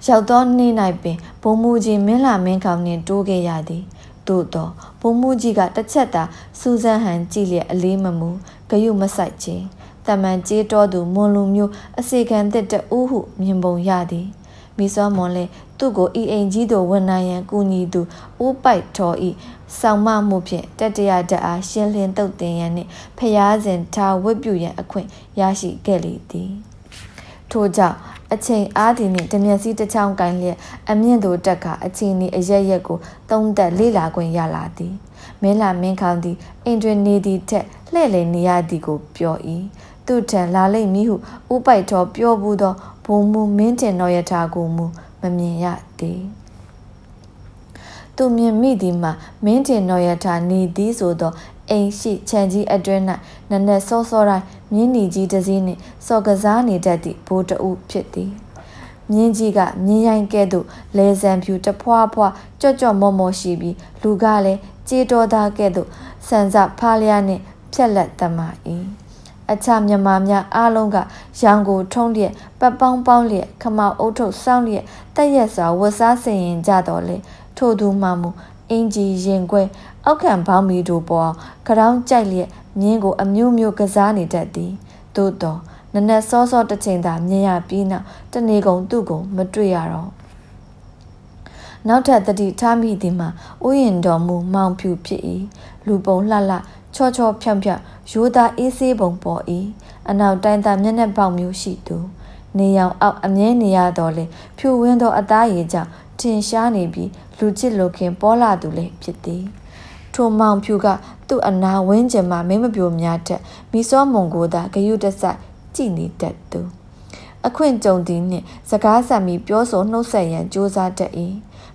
ရောက်သောနေ့၌ပင်ဘုံမူကြီးမင်းလာမင်းခေါင်နှင့်တိုးခဲ့ရသည်သို့တော့ဘုံမူကြီးကတစ်ချက်သာစူဇန်ဟန်ကြည့်လျက်အလေးမမူဂယုမဆိုင်ခြင်းတမန်ကျေးတော်သူမွန်လူမျိုးအစီခံတဲ့တူဟုမြင်ပုံရသည် မိစောမွန်လည်းသူ့ကိုဤအိမ်ကြီးသို့ဝန်နိုင်ရန်ကူညီသူဦးပိုက်တော်ဤဆောင်မမှုဖြင့်တတရတအားရှင်းလင်းတုတ်တင်ရန်နှင့်ဖျားစဉ်ထားဝတ်ပြုရန်အခွင့်ရရှိခဲ့လေသည်ထို့ကြောင့်အချိန်အားဒီနှင့်တမျက်စီတစ်ချောင်းကိုင်းလျက်အမြင့်သို့တက်ခါအချိန်ဤအရရက်ကိုသုံးသက်လေ့လာခွင့်ရလာသည်မင်းလာမင်းခေါင်သည်အင်တွင်နေသည့်ထက်လှဲ့လေနေရသည်ကိုပြော၏သူထံလာလိမ့်မည်ဟုဥပိုက်တော်ပြောဘူးသော ဘုံမူမင်းတင်တော်ယထာကိုမူမမြင်ရသည်သူမြင်မိသည်မှာမင်းတင်တော်ယထာနေသည်ဆိုသောအိမ်ရှိခြံကြီးအတွင်း၌နနက်စောစောတိုင်းမြင်းနီကြီးတစ်စီးနှင့်စော်ကစားနေတတ်သည့်ဘိုးတအုပ်ဖြစ်သည်မြင်းကြီးကမြင်းရိုင်းကဲ့သို့လဲဆံဖြူတဖွာဖွာကြော့ကြော့မော့မော့ရှိပြီးလူကလည်းကြေးတော်သားကဲ့သို့ဆန်စဖားလျားနှင့်ဖြက်လက်တမ၏ အခြားမြမများအားလုံးကရောင်ကိုထုံးလျက်ပတ်ပေါင်းပေါင်းလျက်ခမောက်အုပ်ထုပ်စောင်းလျက်တက်ရက်စွာဝတ်စားဆင်ရင်ကြတော်လေထို့သူမှမူအင်ဂျီရင်ခွဲအောက်ခံဘောင်းမီတို့ပေါ်ကရောင်းကြိုက်လျက်မြင်းကိုအမျိုးမျိုးကစားနေတတ်သည်သို့တော့နနက်စောစောတစ်ချိန်သာမြင်ရပြီးနောက်တနေကုန်သူ့ကိုမတွေ့ရတော့နောက်ထပ်တတိထားမိသည်မှာဥယျင်တော်မူမောင်ဖြူဖြစ်၏လူပုံလှလှချောချောဖြောင်ဖြောင် ရိုးသားအေးဆေးပုံပေါ်၏အနောက်တိုင်းသားမျက်နှာပေါက်မျိုးရှိသူနေရောင်အောက်အမြဲနေရတော့လေဖြူဝင်းသောအသားရည်ကြောင့်ထင်ရှားနေပြီးလူချစ်လိုခင်ပေါ်လာသူလည်းဖြစ်သည်ထိုမောင်ဖြူကသူ့အနာဝင်းကျင်မှာမင်းမပြိုများထက်မိစောမုံကိုသာဂယုတဆကြည်နေတတ်သူအခွင့်ကြုံသည်နှင့်စကားဆံမီပြောဆိုနှုတ်ဆက်ရန်ကြိုးစားတတ်၏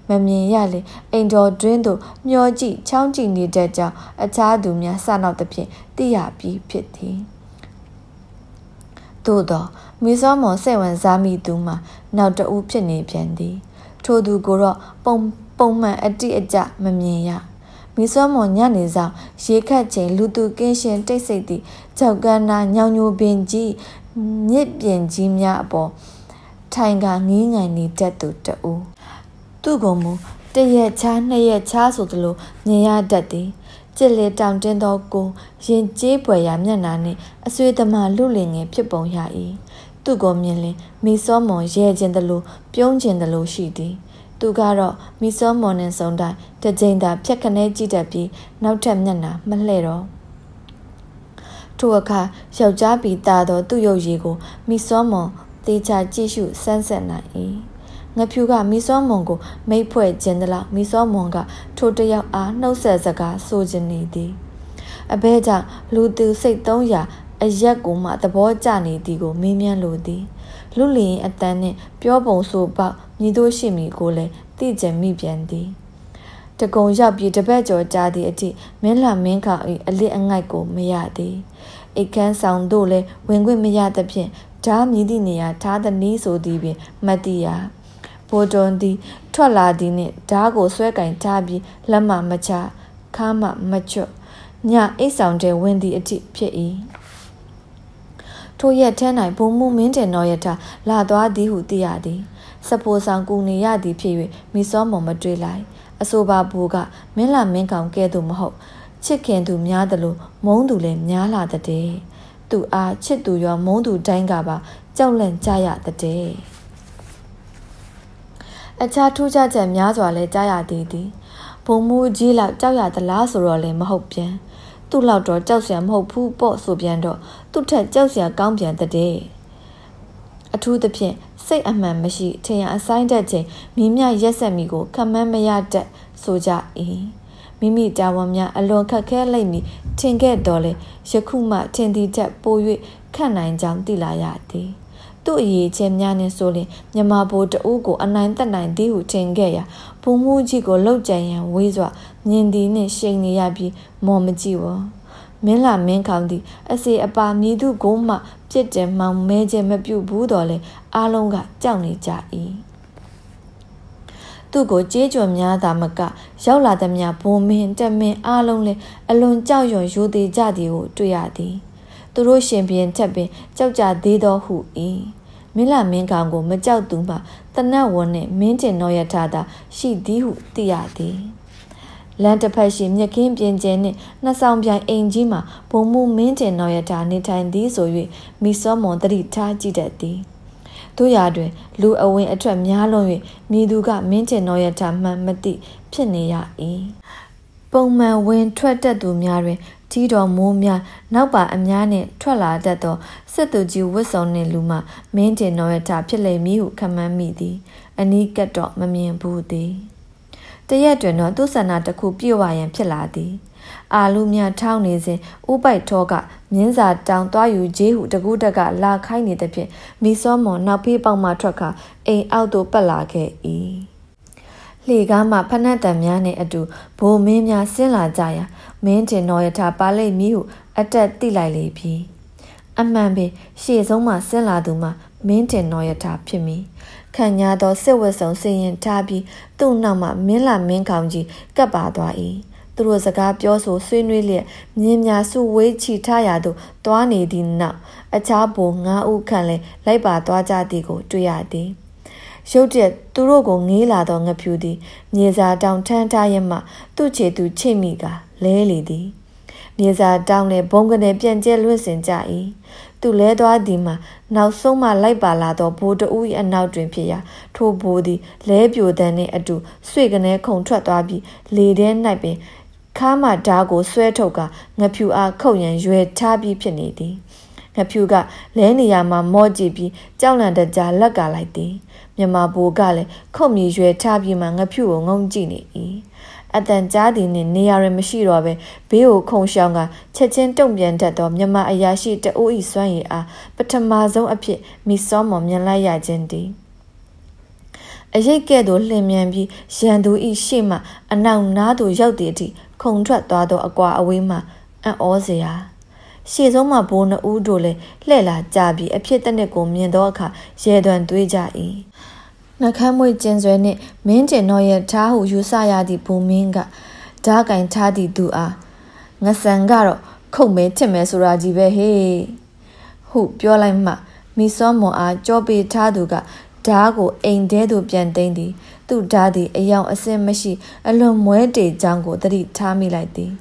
မမြင်ရလေအိမ်တော်တွင်းသို့မျောကြည့်ချောင်းကြည့်နေတတ်ကြောင်းအခြားသူများစနောက်သဖြင့်သိရပြီးဖြစ်သည်သို့သောမိစောမော်စိတ်ဝင်စားမိသူမှာနောက်တဦးဖြစ်နေပြန်သည် ထိုသူကိုတော့ပုံပုံမှန်အတိအကျမမြင်ရမမိစွမ်းမွန်ညနေဆောင်ရေခတ်ချိန်လူသူကင်းရှင်တိတ်ဆိတ်သည့်ကြောက်ကန်းနာညောင်ညိုပင်ကြီးမြစ်ပြင်ကြီးများအပေါ်ထိုင်ကငီးငိုင်နေတတ်သူတူ သူ့ကမူတရက်ချားနှစ်ရက်ချားဆိုသလိုမြင်ရတတ်သည်ကြစ်လေတောင်တင်းသောကိုရင်ကျေးပွေရာမျက်နာနှင့်အဆွေသမားလူလင်ငယ်ဖြစ်ပုံရ၏သူ့ကိုမြင်လင်မိစောမွန်ရဲခြင်းသလိုပြုံးခြင်းသလိုရှိသည်သူကတော့မိစောမွန်နှင့်ဆုံတိုင်းတစ်ကြိမ်သာဖြက်ခနဲကြည့်တတ်ပြီးနောက်ထပ်မျက်နှာမလှဲ့တော့ထိုအခါယောက်ျားပီတာသောသူ့ရုပ်ရည်ကိုမိစောမွန်တေချာကြည့်ရှုစမ်းဆက်နိုင်၏ ငဖြူကမိစောမွန်ကိုမိတ်ဖွဲ့ခြင်းတလားမိစောမွန်ကထိုတယောက်အားနှုတ်ဆက်စကားဆိုခြင်းနေသည်အဘဲကြောင့်လူသူစိတ်300အရက်ကိုမှသဘောကျနေသည်ကိုမေးမြန်းလိုသည်လူလျင်အတန်းနှင့်ပြောပုံဆိုပေါက်မြည်တို့ရှိမိကိုလည်းသိကြမိပြန်သည်တကုံရောက်ပြီးတပတ်ကျော်ကြာသည့်အထိမင်းလာမင်းခါ၏အလစ်အငိုက်ကိုမရသည်အိတ်ခမ်းဆောင်တို့လည်းဝင်ခွင့်မရသဖြင့်ဓာမြည်သည့်နေရာထားသည်နည်းဆိုသည်ပင်မတိရ ဘိုးတွန်သည် ထွက်လာသည်နှင့်ဓာကိုဆွဲကင်ထားပြီးလက်မမချခါမမချွတ်ညအိတ်ဆောင်တဲ့ဝင်သည့်အထိဖြစ်၏ထိုရက်ထဲ၌ဘုံမှုမင်းတင်တော်ရထလာသွားသည်ဟုသိရသည်စပိုဆောင်ကူနေရသည်ဖြစ်၍မိစောမုံမတွေ့လိုက်အဆိုပါဘူကမင်းလာမင်းကောင်ကဲ့သို့မဟုတ်ချစ်ခင်သူများသလိုမုန်းသူလည်းများလာတဲ့သူအားချစ်သူရောမုန်းသူတိုင်းကပါကြောက်လန့်ကြရတဲ့ အခြားထူးခြားချက်များစွာလည်းကြားရသေးသည်ဘုံမူကြီးလောက်ကြောက်ရသလားဆိုတော့လည်းမဟုတ်ပြန်သူ့လောက်တော့ကြောက်စရာမဟုတ်ဘူးပေါ့ဆိုပြန်တော့သူ့ထက်ကြောက်စရာကောင်းပြန်တဲ့အထူးသဖြင့်စိတ်အမှန်မရှိထင်ရအဆိုင်တဲ့ချိန်မိမြရက်ဆက်မိကိုခံမန်းမရတတ်ဆိုကြ၏မိမိတာဝန်များအလွန်ခက်ခဲလိမ့်မည်ထင်ခဲ့တော်လေယခုမှထင်သည်ချက်ပို၍ခန့်နိုင်ကြောင်းသိလာရသည် သူ့အရေးချင်းများနှင့်ဆိုရင်မြမဘိုးတအုပ်ကိုအနိုင်တက်နိုင်သည်ဟုထင်ခဲ့ရာဘုံမှုကြီးကိုလှုပ်ကြံရန်ဝေးစွာမြင်သည်နှင့်ရှိန်နေရပြီးမော်မကြည့်ဝမင်းလာမင်းခေါင်သည်အစီအပါမြည်သူကိုမှပြစ်တင်မှောင်မဲခြင်းမပြုတ်ဘူးတော်လဲအားလုံးကကြောက်နေကြ၏သူ့ကိုကြေးကြွများသာမက ရောက်လာသည်များဘုံမင်းတက်မင်းအားလုံးလဲအလွန်ကြောက်ရွံ့ရိုသေကြသည်ကိုတွေ့ရသည် သူတို့ရှင်ပြန်ထက်ပင်ကြောက်ကြသေးသောဟု၏ မင်းလာမင်းကောင်ကိုမကြောက်သူမှတနတ်ဝန်နှင့်မင်းကျင်တော်ရထားတာရှိသည်ဟုသိရသည်လမ်းတစ်ဖက်ရှိမြက်ခင်းပြင်ကျင်းနှင့်နှစ်ဆောင်ပြိုင်အိမ်ကြီးမှာဘုံမှုမင်းကျင်တော်ရထားနေထိုင်သည်ဆို၍မိစောမွန်တတိထားကြည့်တတ်သည်တို့ရာတွင် လူအဝင်အထွက်များလွန်၍မိသူကမင်းကျင်တော်ရထားမှန်မသိဖြစ်နေရ၏ပုံမှန်ဝင်ထွက်တတ်သူများတွင် ထီတော်မိုးများနောက်ပါအများနှင့်ထွက်လာတတ်သောစစ်သူကြီးဝတ်စုံနှင့်လူမှမင်းတင်တော်ရထဖြစ်လိမ့်မည်ဟုခန့်မှန်းမိသည်အနီးကပ်တော့မမြင်ဘူးသည်တရက်တွင်တော့သူ့ဆန္ဒတစ်ခုပြည့်ဝရန်ဖြစ်လာသည်အာလူမြထောင်းနေစဉ်ဥပိုက်ထောကမြင်းစာတောင်သွားယူဂျေးဟုတကူးတက်ကလာခိုင်းနေသဖြင့်မိစောမွန်နောက်ဖေးပေါက်မှထွက်ခါအိမ်အောက်သို့ပတ်လာခဲ့၏ လှေကားမှဖနက်တံများနှင့်အတူဘိုးမင်းများဆင်းလာကြရာမင်းတင်တော်ရထားပါလိမ့်မည်ဟုအတက်သိလိုက်လေပြီအမှန်ပင်ရှေ့ဆုံးမှဆင်းလာသူမှမင်းတင်တော်ရထားဖြစ်မည်ခံညာသောစစ်ဝတ်ဆောင်စင်ရင်ထားပြီးသူ့နောက်မှမင်းလာမင်းခေါင်ကြီးကပ်ပါသွား၏သူတို့စကားပြောဆိုဆွေးနွေးလျက်မြင်းများစုဝေးချီထားရာသို့တွားနေသည့်နောက်အခြားဘိုငါးဦးခန့်လည်းလိုက်ပါသွားကြသည်ကိုတွေ့ရသည် ရုတ်တရက်သူတို့ကိုငေးလာသောငဖြူသည်မြေစာတောင်ထမ်းထားရမှသူ့ခြေသူချိတ်မိကလဲလေသည်မြေစာတောင်လည်းဘုံကနေပြန့်ကျဲလွင့်စင်ကြ၏သူလဲသွားသည်မှာနောက်ဆုံးမှလိုက်ပါလာသောဘိုးတဦး၏အနောက်တွင်ဖြစ်ရာထိုဘိုးသည်လဲပြိုတန်းနှင့်အတူဆွေကနေခုန်ထွက်သွားပြီးလေထဲ၌ပင်ခါမှဓာကိုဆွဲထုတ်ကငဖြူအားခုတ်ရန်ရွယ်ထားပြီးဖြစ်နေသည် ငဖြူကလဲနေရမှာမော့ကြည့်ပြီးကြောက်လန့်တကြားလက်ကလိုက်သည်မြမဘိုးကလည်းခုတ်မြေရွယ်ထားပြီးမှငဖြူကိုငုံကြည့်နေ၏အတန်ကြားသည်နှင့်နေရာရမရှိတော့ပဲဘေးကိုခုံရှောင်းကချက်ချင်းတုံ့ပြန်တတ်သောမြမအရာရှိတအိုးဤစွမ်းရည်အားပထမဆုံးအဖြစ်မိစောမော်မြင်လိုက်ရခြင်းတည်းအရိတ်ကဲ့သို့လှင်မြန်ပြီးရန်သူဤရှေ့မှအနောက်နားသို့ရောက်သည့်အထိခုံထွက်သွားသောအကွာအဝေးမှအံ့ဩစရာ ရှေ့ဆုံးမှဘိုးနှဦးတို့လည်းလှဲ့လာကြပြီးအဖြစ်တနစ်ကိုမြင်သောအခါရဲသွမ်းသွေးကြ၏နှခမ်းမွေကျင်ဆွဲနှင့်မင်းကျင်တော်ရဲ့ဓာဟုယူဆရသည့်ဘုံမင်းကဓဓာကင်ထားသည့်သူအားငဆန်ကတော့ခုတ်မဲချစ်မဲဆိုတာကြီးပဲဟေးဟုပြောလိုက်မှမိစောမွန်အားကြောပေးထားသူကဓာကိုအိမ်ထဲသို့ပြန်သိမ်းသည် သူ့ဓာသည်အယောင်အစင်မရှိ အလွန်မွဲတေကြောင်းကိုသတိထားမိလိုက်သည်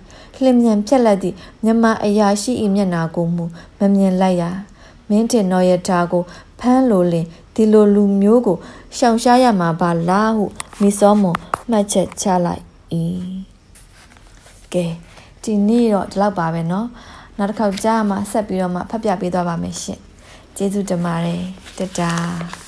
လျင်မြန်ဖြက်လက်သည့်မြမအရာရှိ၏မျက်နာကိုမူမမြင်လိုက်ရာမင်းတင်တော်ရထားကိုဖမ်းလိုလင်ဒီလိုလူမျိုးကိုရှောင်ရှားရမှာပါလားဟုမိစောမွန်မှတ်ချက်ချလိုက်၏ကဲဒီနေ့တော့ဒီလောက်ပါပဲเนาะနောက်တစ်ခေါက်ကြားမှာဆက်ပြီးတော့မှဖတ်ပြပေးသွားပါမယ်ရှင်ကျေးဇူးတင်ပါတယ်တတား